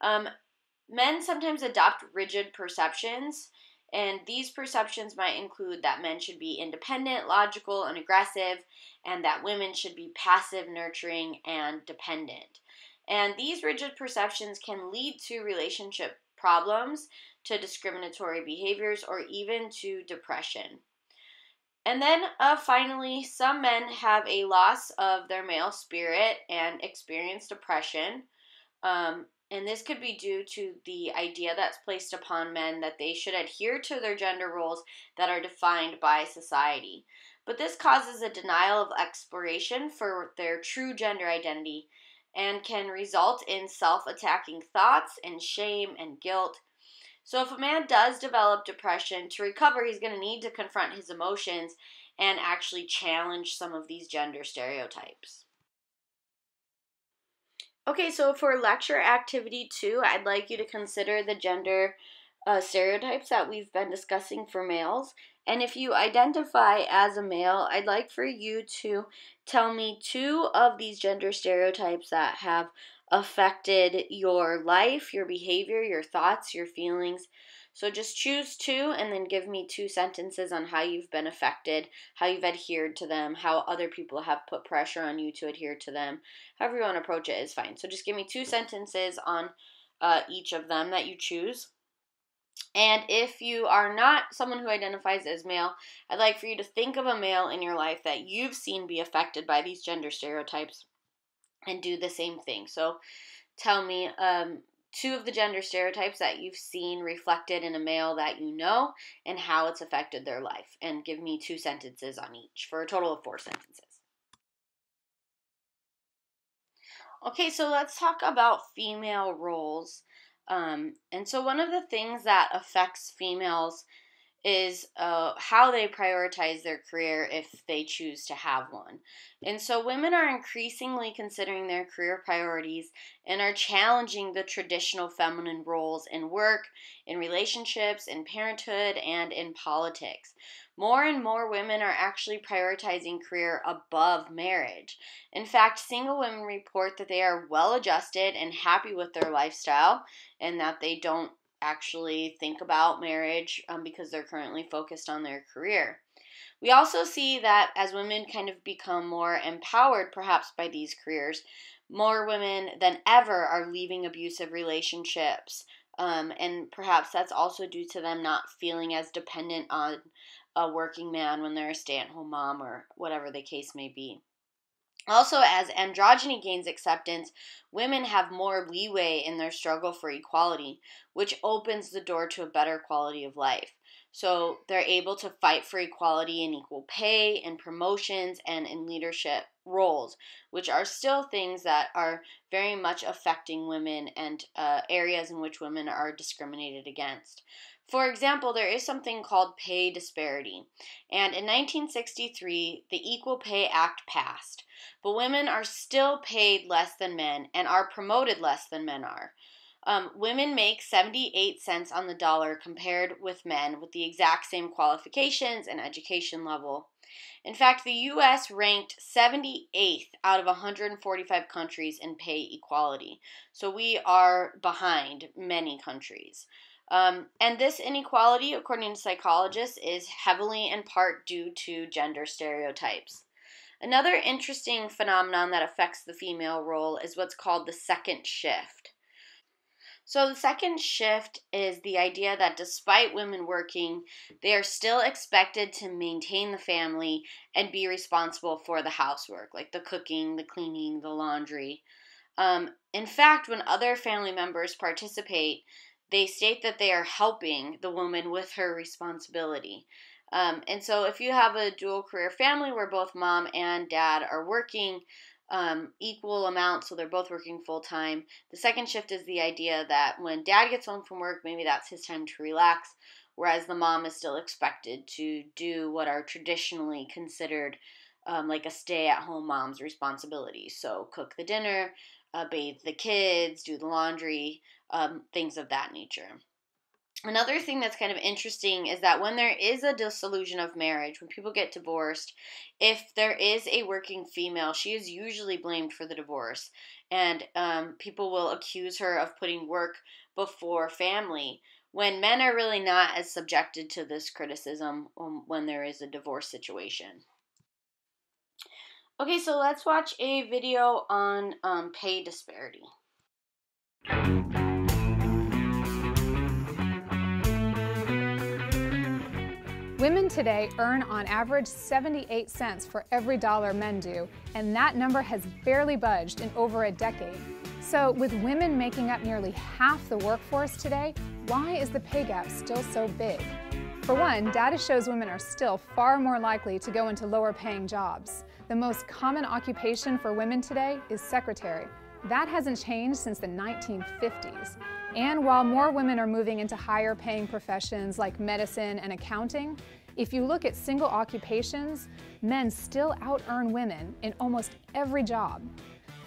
Um, men sometimes adopt rigid perceptions, and these perceptions might include that men should be independent, logical, and aggressive, and that women should be passive, nurturing, and dependent. And these rigid perceptions can lead to relationship problems, to discriminatory behaviors, or even to depression. And then uh, finally, some men have a loss of their male spirit and experience depression. Um, and this could be due to the idea that's placed upon men that they should adhere to their gender roles that are defined by society. But this causes a denial of exploration for their true gender identity and can result in self attacking thoughts and shame and guilt so, if a man does develop depression, to recover, he's going to need to confront his emotions and actually challenge some of these gender stereotypes. Okay, so for lecture activity two, I'd like you to consider the gender uh, stereotypes that we've been discussing for males. And if you identify as a male, I'd like for you to tell me two of these gender stereotypes that have affected your life, your behavior, your thoughts, your feelings. So just choose two and then give me two sentences on how you've been affected, how you've adhered to them, how other people have put pressure on you to adhere to them. However you want to approach it is fine. So just give me two sentences on uh, each of them that you choose. And if you are not someone who identifies as male, I'd like for you to think of a male in your life that you've seen be affected by these gender stereotypes and do the same thing. So tell me um, two of the gender stereotypes that you've seen reflected in a male that you know and how it's affected their life. And give me two sentences on each for a total of four sentences. Okay, so let's talk about female roles. Um, and so, one of the things that affects females is uh, how they prioritize their career if they choose to have one. And so women are increasingly considering their career priorities and are challenging the traditional feminine roles in work, in relationships, in parenthood, and in politics. More and more women are actually prioritizing career above marriage. In fact, single women report that they are well adjusted and happy with their lifestyle and that they don't actually think about marriage um, because they're currently focused on their career. We also see that as women kind of become more empowered, perhaps by these careers, more women than ever are leaving abusive relationships. Um, and perhaps that's also due to them not feeling as dependent on a working man when they're a stay at home mom or whatever the case may be. Also, as androgyny gains acceptance, women have more leeway in their struggle for equality, which opens the door to a better quality of life. So they're able to fight for equality in equal pay, and promotions, and in leadership roles, which are still things that are very much affecting women and uh, areas in which women are discriminated against. For example, there is something called pay disparity. And in 1963, the Equal Pay Act passed. But women are still paid less than men and are promoted less than men are. Um, women make 78 cents on the dollar compared with men with the exact same qualifications and education level. In fact, the US ranked 78th out of 145 countries in pay equality. So we are behind many countries. Um, and this inequality, according to psychologists, is heavily in part due to gender stereotypes. Another interesting phenomenon that affects the female role is what's called the second shift. So, the second shift is the idea that despite women working, they are still expected to maintain the family and be responsible for the housework, like the cooking, the cleaning, the laundry. Um, in fact, when other family members participate, they state that they are helping the woman with her responsibility. Um, and so, if you have a dual career family where both mom and dad are working um, equal amounts, so they're both working full time, the second shift is the idea that when dad gets home from work, maybe that's his time to relax, whereas the mom is still expected to do what are traditionally considered um, like a stay at home mom's responsibilities. So, cook the dinner, uh, bathe the kids, do the laundry, um, things of that nature. Another thing that's kind of interesting is that when there is a dissolution of marriage, when people get divorced, if there is a working female, she is usually blamed for the divorce. And um, people will accuse her of putting work before family when men are really not as subjected to this criticism when there is a divorce situation. Okay, so let's watch a video on um, pay disparity. Women today earn on average 78 cents for every dollar men do, and that number has barely budged in over a decade. So, with women making up nearly half the workforce today, why is the pay gap still so big? For one, data shows women are still far more likely to go into lower paying jobs. The most common occupation for women today is secretary. That hasn't changed since the 1950s. And while more women are moving into higher paying professions like medicine and accounting, if you look at single occupations, men still out earn women in almost every job.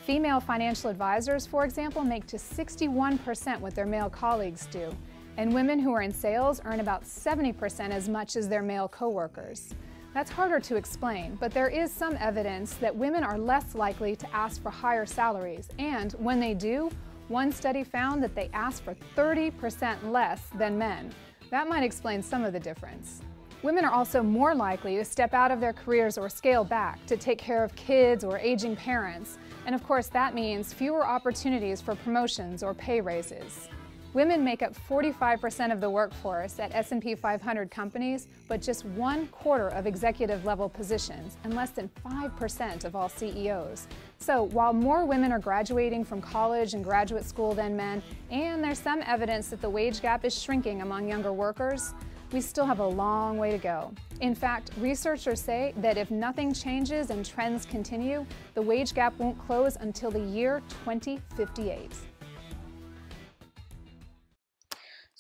Female financial advisors, for example, make to 61% what their male colleagues do, and women who are in sales earn about 70% as much as their male coworkers. That's harder to explain, but there is some evidence that women are less likely to ask for higher salaries, and when they do, one study found that they ask for 30% less than men. That might explain some of the difference. Women are also more likely to step out of their careers or scale back to take care of kids or aging parents, and of course that means fewer opportunities for promotions or pay raises. Women make up 45% of the workforce at S&P 500 companies, but just one quarter of executive level positions and less than 5% of all CEOs. So while more women are graduating from college and graduate school than men, and there's some evidence that the wage gap is shrinking among younger workers, we still have a long way to go. In fact, researchers say that if nothing changes and trends continue, the wage gap won't close until the year 2058.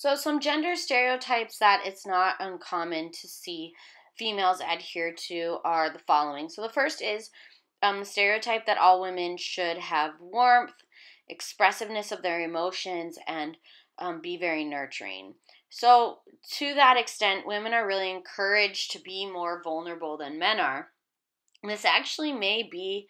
So, some gender stereotypes that it's not uncommon to see females adhere to are the following. So, the first is um, the stereotype that all women should have warmth, expressiveness of their emotions, and um, be very nurturing. So, to that extent, women are really encouraged to be more vulnerable than men are. This actually may be,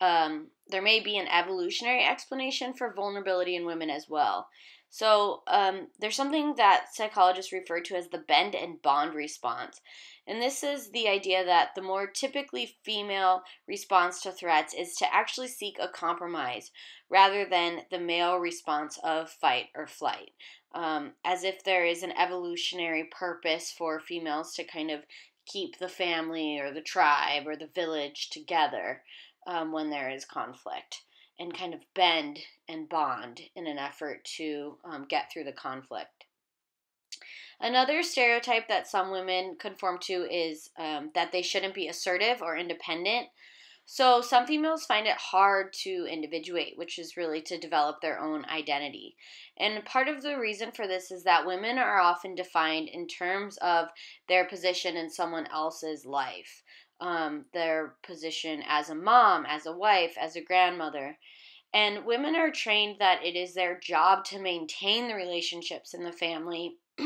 um, there may be an evolutionary explanation for vulnerability in women as well. So um, there's something that psychologists refer to as the bend and bond response. And this is the idea that the more typically female response to threats is to actually seek a compromise rather than the male response of fight or flight. Um, as if there is an evolutionary purpose for females to kind of keep the family or the tribe or the village together um, when there is conflict and kind of bend and bond in an effort to um, get through the conflict. Another stereotype that some women conform to is um, that they shouldn't be assertive or independent. So, some females find it hard to individuate, which is really to develop their own identity. And part of the reason for this is that women are often defined in terms of their position in someone else's life um, their position as a mom, as a wife, as a grandmother. And women are trained that it is their job to maintain the relationships in the family,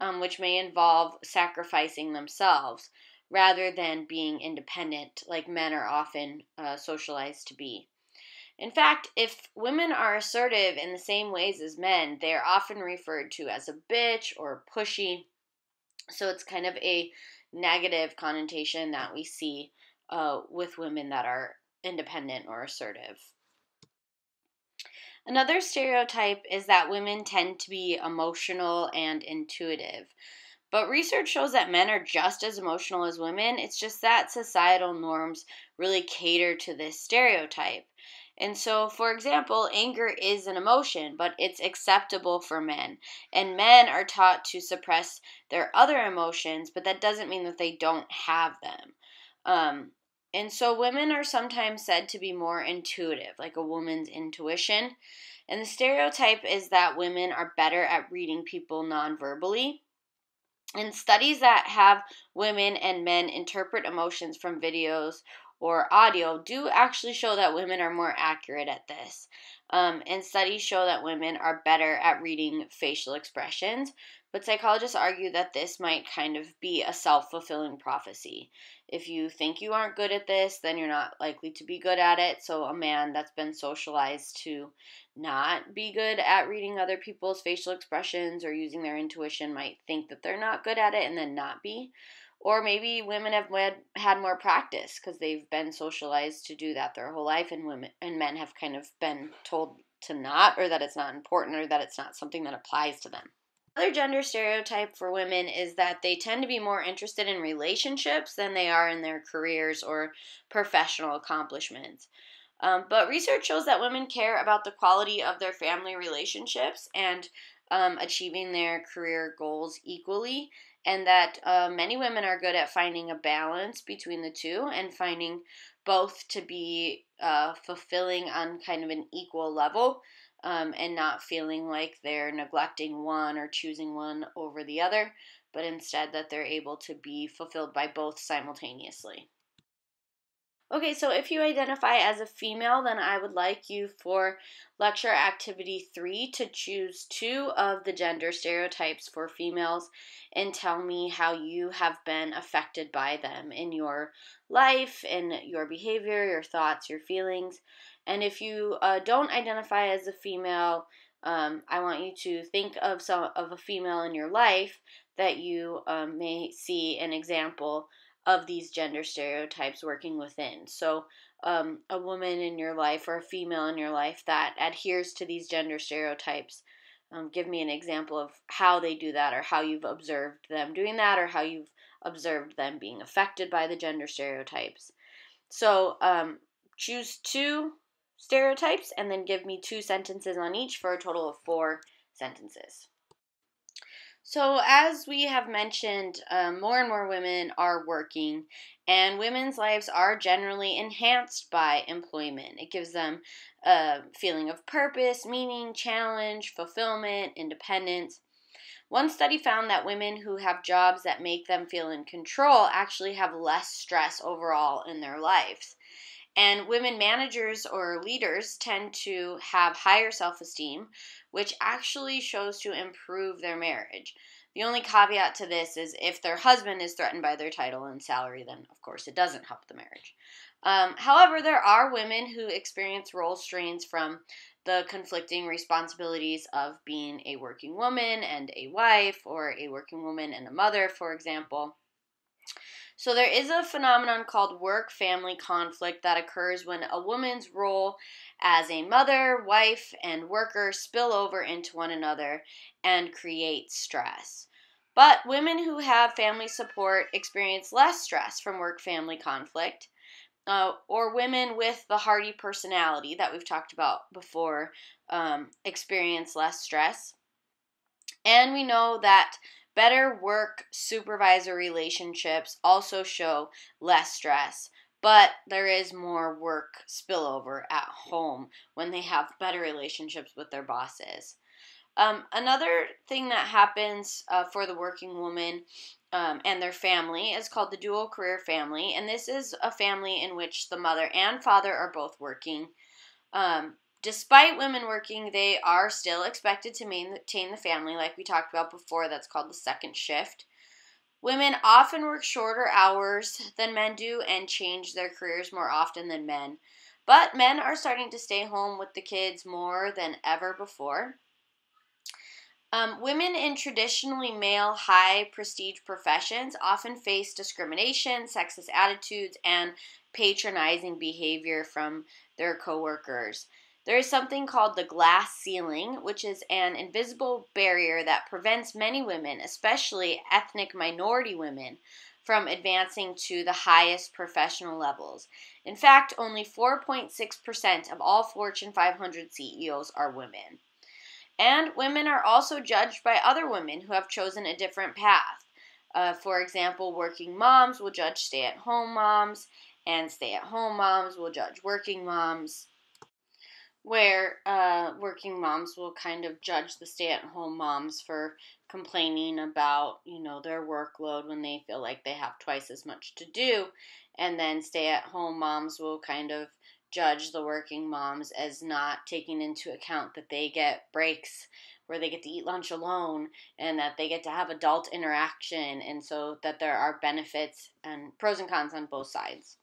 um, which may involve sacrificing themselves rather than being independent, like men are often uh, socialized to be. In fact, if women are assertive in the same ways as men, they are often referred to as a bitch or pushy. So it's kind of a negative connotation that we see uh, with women that are independent or assertive. Another stereotype is that women tend to be emotional and intuitive. But research shows that men are just as emotional as women. It's just that societal norms really cater to this stereotype. And so, for example, anger is an emotion, but it's acceptable for men. And men are taught to suppress their other emotions, but that doesn't mean that they don't have them. Um, and so, women are sometimes said to be more intuitive, like a woman's intuition. And the stereotype is that women are better at reading people non-verbally. And studies that have women and men interpret emotions from videos or audio do actually show that women are more accurate at this. Um, and studies show that women are better at reading facial expressions, but psychologists argue that this might kind of be a self fulfilling prophecy. If you think you aren't good at this, then you're not likely to be good at it. So, a man that's been socialized to not be good at reading other people's facial expressions or using their intuition might think that they're not good at it and then not be. Or maybe women have had more practice because they've been socialized to do that their whole life, and women and men have kind of been told to not, or that it's not important, or that it's not something that applies to them. Another gender stereotype for women is that they tend to be more interested in relationships than they are in their careers or professional accomplishments. Um, but research shows that women care about the quality of their family relationships and um, achieving their career goals equally and that uh, many women are good at finding a balance between the two and finding both to be uh, fulfilling on kind of an equal level um, and not feeling like they're neglecting one or choosing one over the other, but instead that they're able to be fulfilled by both simultaneously. Okay, so if you identify as a female, then I would like you for lecture activity three to choose two of the gender stereotypes for females and tell me how you have been affected by them in your life, in your behavior, your thoughts, your feelings. And if you uh, don't identify as a female, um, I want you to think of some of a female in your life that you um, may see an example of these gender stereotypes working within. So, um, a woman in your life or a female in your life that adheres to these gender stereotypes, um, give me an example of how they do that, or how you've observed them doing that, or how you've observed them being affected by the gender stereotypes. So um, choose two stereotypes and then give me two sentences on each for a total of four sentences. So, as we have mentioned, um, more and more women are working, and women's lives are generally enhanced by employment. It gives them a feeling of purpose, meaning, challenge, fulfillment, independence. One study found that women who have jobs that make them feel in control actually have less stress overall in their lives. And women managers or leaders tend to have higher self esteem, which actually shows to improve their marriage. The only caveat to this is if their husband is threatened by their title and salary, then of course it doesn't help the marriage. Um, however, there are women who experience role strains from the conflicting responsibilities of being a working woman and a wife, or a working woman and a mother, for example. So there is a phenomenon called work family conflict that occurs when a woman's role as a mother, wife, and worker spill over into one another and create stress. But women who have family support experience less stress from work family conflict. Uh, or women with the hardy personality that we've talked about before um, experience less stress. And we know that Better work supervisor relationships also show less stress, but there is more work spillover at home when they have better relationships with their bosses. Um, another thing that happens uh, for the working woman um, and their family is called the dual career family, and this is a family in which the mother and father are both working. Um, Despite women working, they are still expected to maintain the family, like we talked about before. That's called the second shift. Women often work shorter hours than men do and change their careers more often than men. But men are starting to stay home with the kids more than ever before. Um, women in traditionally male high prestige professions often face discrimination, sexist attitudes, and patronizing behavior from their coworkers. There is something called the glass ceiling, which is an invisible barrier that prevents many women, especially ethnic minority women, from advancing to the highest professional levels. In fact, only 4.6% of all Fortune 500 CEOs are women. And women are also judged by other women who have chosen a different path. Uh, for example, working moms will judge stay at home moms, and stay at home moms will judge working moms where uh, working moms will kind of judge the stay-at-home moms for complaining about you know their workload when they feel like they have twice as much to do. And then stay-at-home moms will kind of judge the working moms as not taking into account that they get breaks where they get to eat lunch alone and that they get to have adult interaction and so that there are benefits and pros and cons on both sides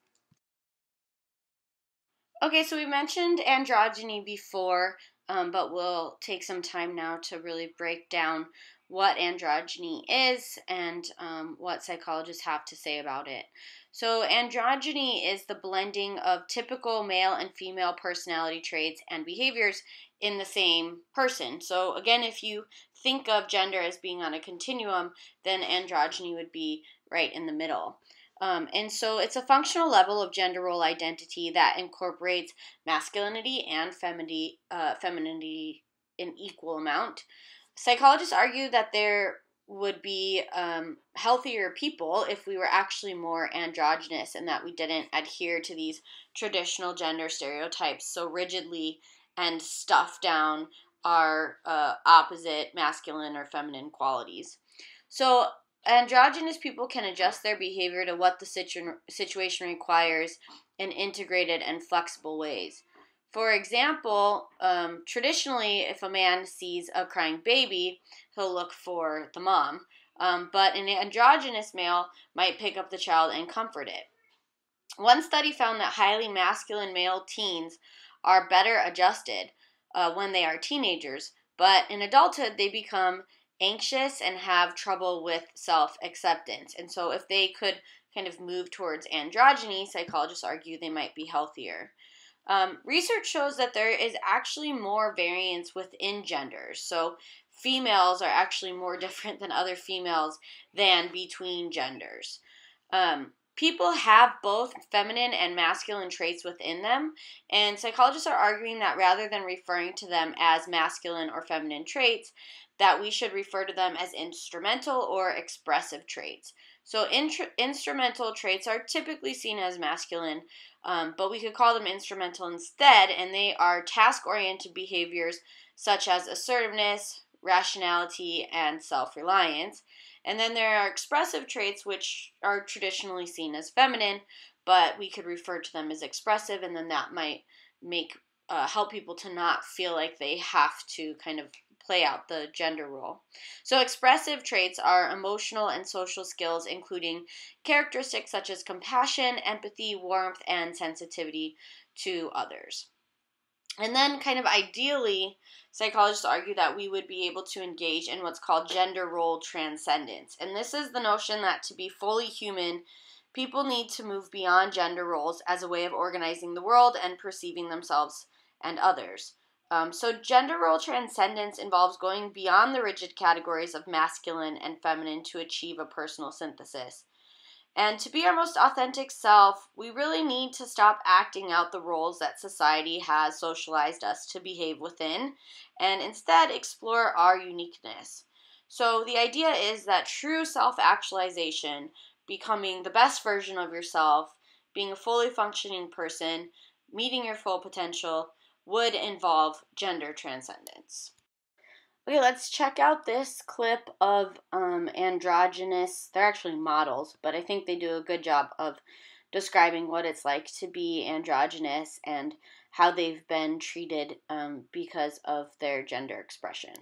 Okay, so we mentioned androgyny before, um, but we'll take some time now to really break down what androgyny is and um, what psychologists have to say about it. So, androgyny is the blending of typical male and female personality traits and behaviors in the same person. So, again, if you think of gender as being on a continuum, then androgyny would be right in the middle. Um, and so it's a functional level of gender role identity that incorporates masculinity and femininity, uh, femininity in equal amount. Psychologists argue that there would be um, healthier people if we were actually more androgynous and that we didn't adhere to these traditional gender stereotypes so rigidly and stuff down our uh, opposite masculine or feminine qualities. So, androgynous people can adjust their behavior to what the situ- situation requires in integrated and flexible ways. For example, um, traditionally, if a man sees a crying baby, he'll look for the mom. Um, but an androgynous male might pick up the child and comfort it. One study found that highly masculine male teens are better adjusted uh, when they are teenagers, but in adulthood, they become anxious and have trouble with self acceptance. And so, if they could kind of move towards androgyny, psychologists argue they might be healthier. Um, research shows that there is actually more variance within genders. So, females are actually more different than other females than between genders. Um, people have both feminine and masculine traits within them, and psychologists are arguing that rather than referring to them as masculine or feminine traits, that we should refer to them as instrumental or expressive traits. So, instrumental traits are typically seen as masculine, um, but we could call them instrumental instead, and they are task oriented behaviors such as assertiveness, rationality, and self reliance. And then there are expressive traits, which are traditionally seen as feminine, but we could refer to them as expressive, and then that might make uh, help people to not feel like they have to kind of play out the gender role. So, expressive traits are emotional and social skills, including characteristics such as compassion, empathy, warmth, and sensitivity to others. And then, kind of ideally, psychologists argue that we would be able to engage in what's called gender role transcendence. And this is the notion that to be fully human, people need to move beyond gender roles as a way of organizing the world and perceiving themselves and others. Um, so, gender role transcendence involves going beyond the rigid categories of masculine and feminine to achieve a personal synthesis. And to be our most authentic self, we really need to stop acting out the roles that society has socialized us to behave within and instead explore our uniqueness. So, the idea is that true self actualization, becoming the best version of yourself, being a fully functioning person, meeting your full potential, would involve gender transcendence. Okay, let's check out this clip of um, androgynous. They're actually models, but I think they do a good job of describing what it's like to be androgynous and how they've been treated um, because of their gender expression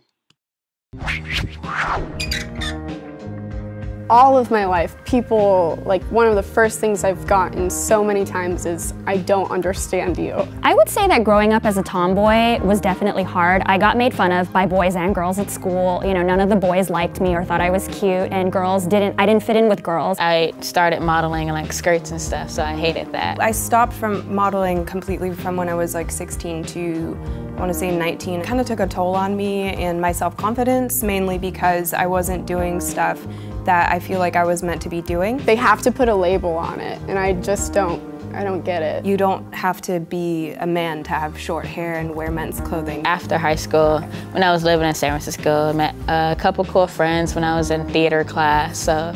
all of my life, people, like one of the first things I've gotten so many times is, I don't understand you. I would say that growing up as a tomboy was definitely hard. I got made fun of by boys and girls at school. You know, none of the boys liked me or thought I was cute, and girls didn't, I didn't fit in with girls. I started modeling like skirts and stuff, so I hated that. I stopped from modeling completely from when I was like 16 to I want to say 19. Kind of took a toll on me and my self-confidence, mainly because I wasn't doing stuff that I feel like I was meant to be doing. They have to put a label on it, and I just don't I don't get it. You don't have to be a man to have short hair and wear men's clothing. After high school, when I was living in San Francisco, I met a couple cool friends when I was in theater class, so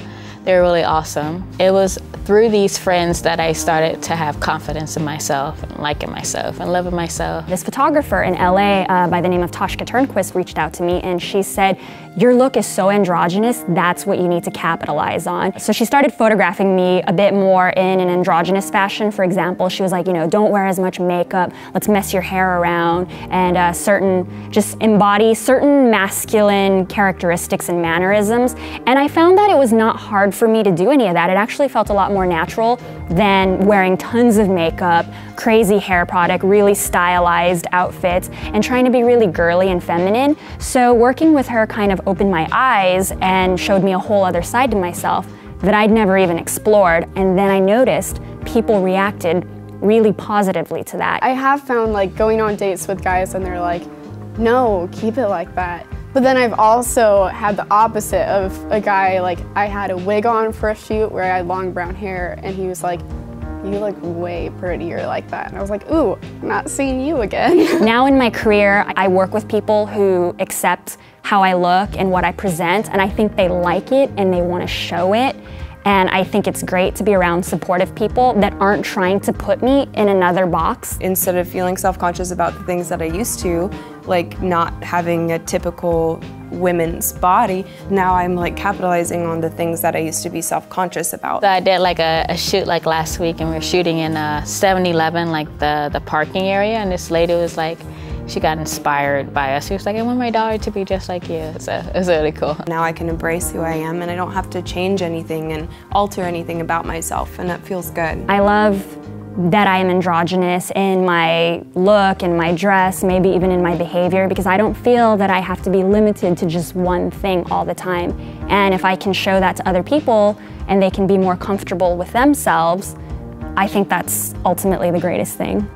they were really awesome. It was through these friends that I started to have confidence in myself and liking myself and loving myself. This photographer in LA uh, by the name of Toshka Turnquist reached out to me and she said, your look is so androgynous, that's what you need to capitalize on. So she started photographing me a bit more in an androgynous fashion. For example, she was like, you know, don't wear as much makeup, let's mess your hair around, and uh, certain, just embody certain masculine characteristics and mannerisms. And I found that it was not hard for me to do any of that. It actually felt a lot more natural than wearing tons of makeup, crazy hair product, really stylized outfits, and trying to be really girly and feminine. So working with her kind of opened my eyes and showed me a whole other side to myself that I'd never even explored. And then I noticed people reacted really positively to that. I have found like going on dates with guys and they're like, no, keep it like that. But then I've also had the opposite of a guy, like I had a wig on for a shoot where I had long brown hair and he was like, you look way prettier like that. And I was like, ooh, not seeing you again. now in my career, I work with people who accept how I look and what I present, and I think they like it and they want to show it. And I think it's great to be around supportive people that aren't trying to put me in another box. Instead of feeling self-conscious about the things that I used to, like not having a typical women's body, now I'm like capitalizing on the things that I used to be self-conscious about. So I did like a, a, shoot like last week and we were shooting in uh, a 7-Eleven, like the, the parking area, and this lady was like, she got inspired by us. She was like, I want my daughter to be just like you. So it was really cool. Now I can embrace who I am and I don't have to change anything and alter anything about myself and that feels good. I love that I am androgynous in my look, in my dress, maybe even in my behavior, because I don't feel that I have to be limited to just one thing all the time. And if I can show that to other people and they can be more comfortable with themselves, I think that's ultimately the greatest thing.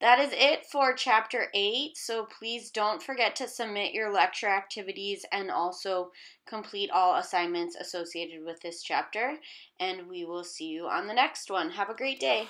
That is it for chapter 8. So please don't forget to submit your lecture activities and also complete all assignments associated with this chapter. And we will see you on the next one. Have a great day.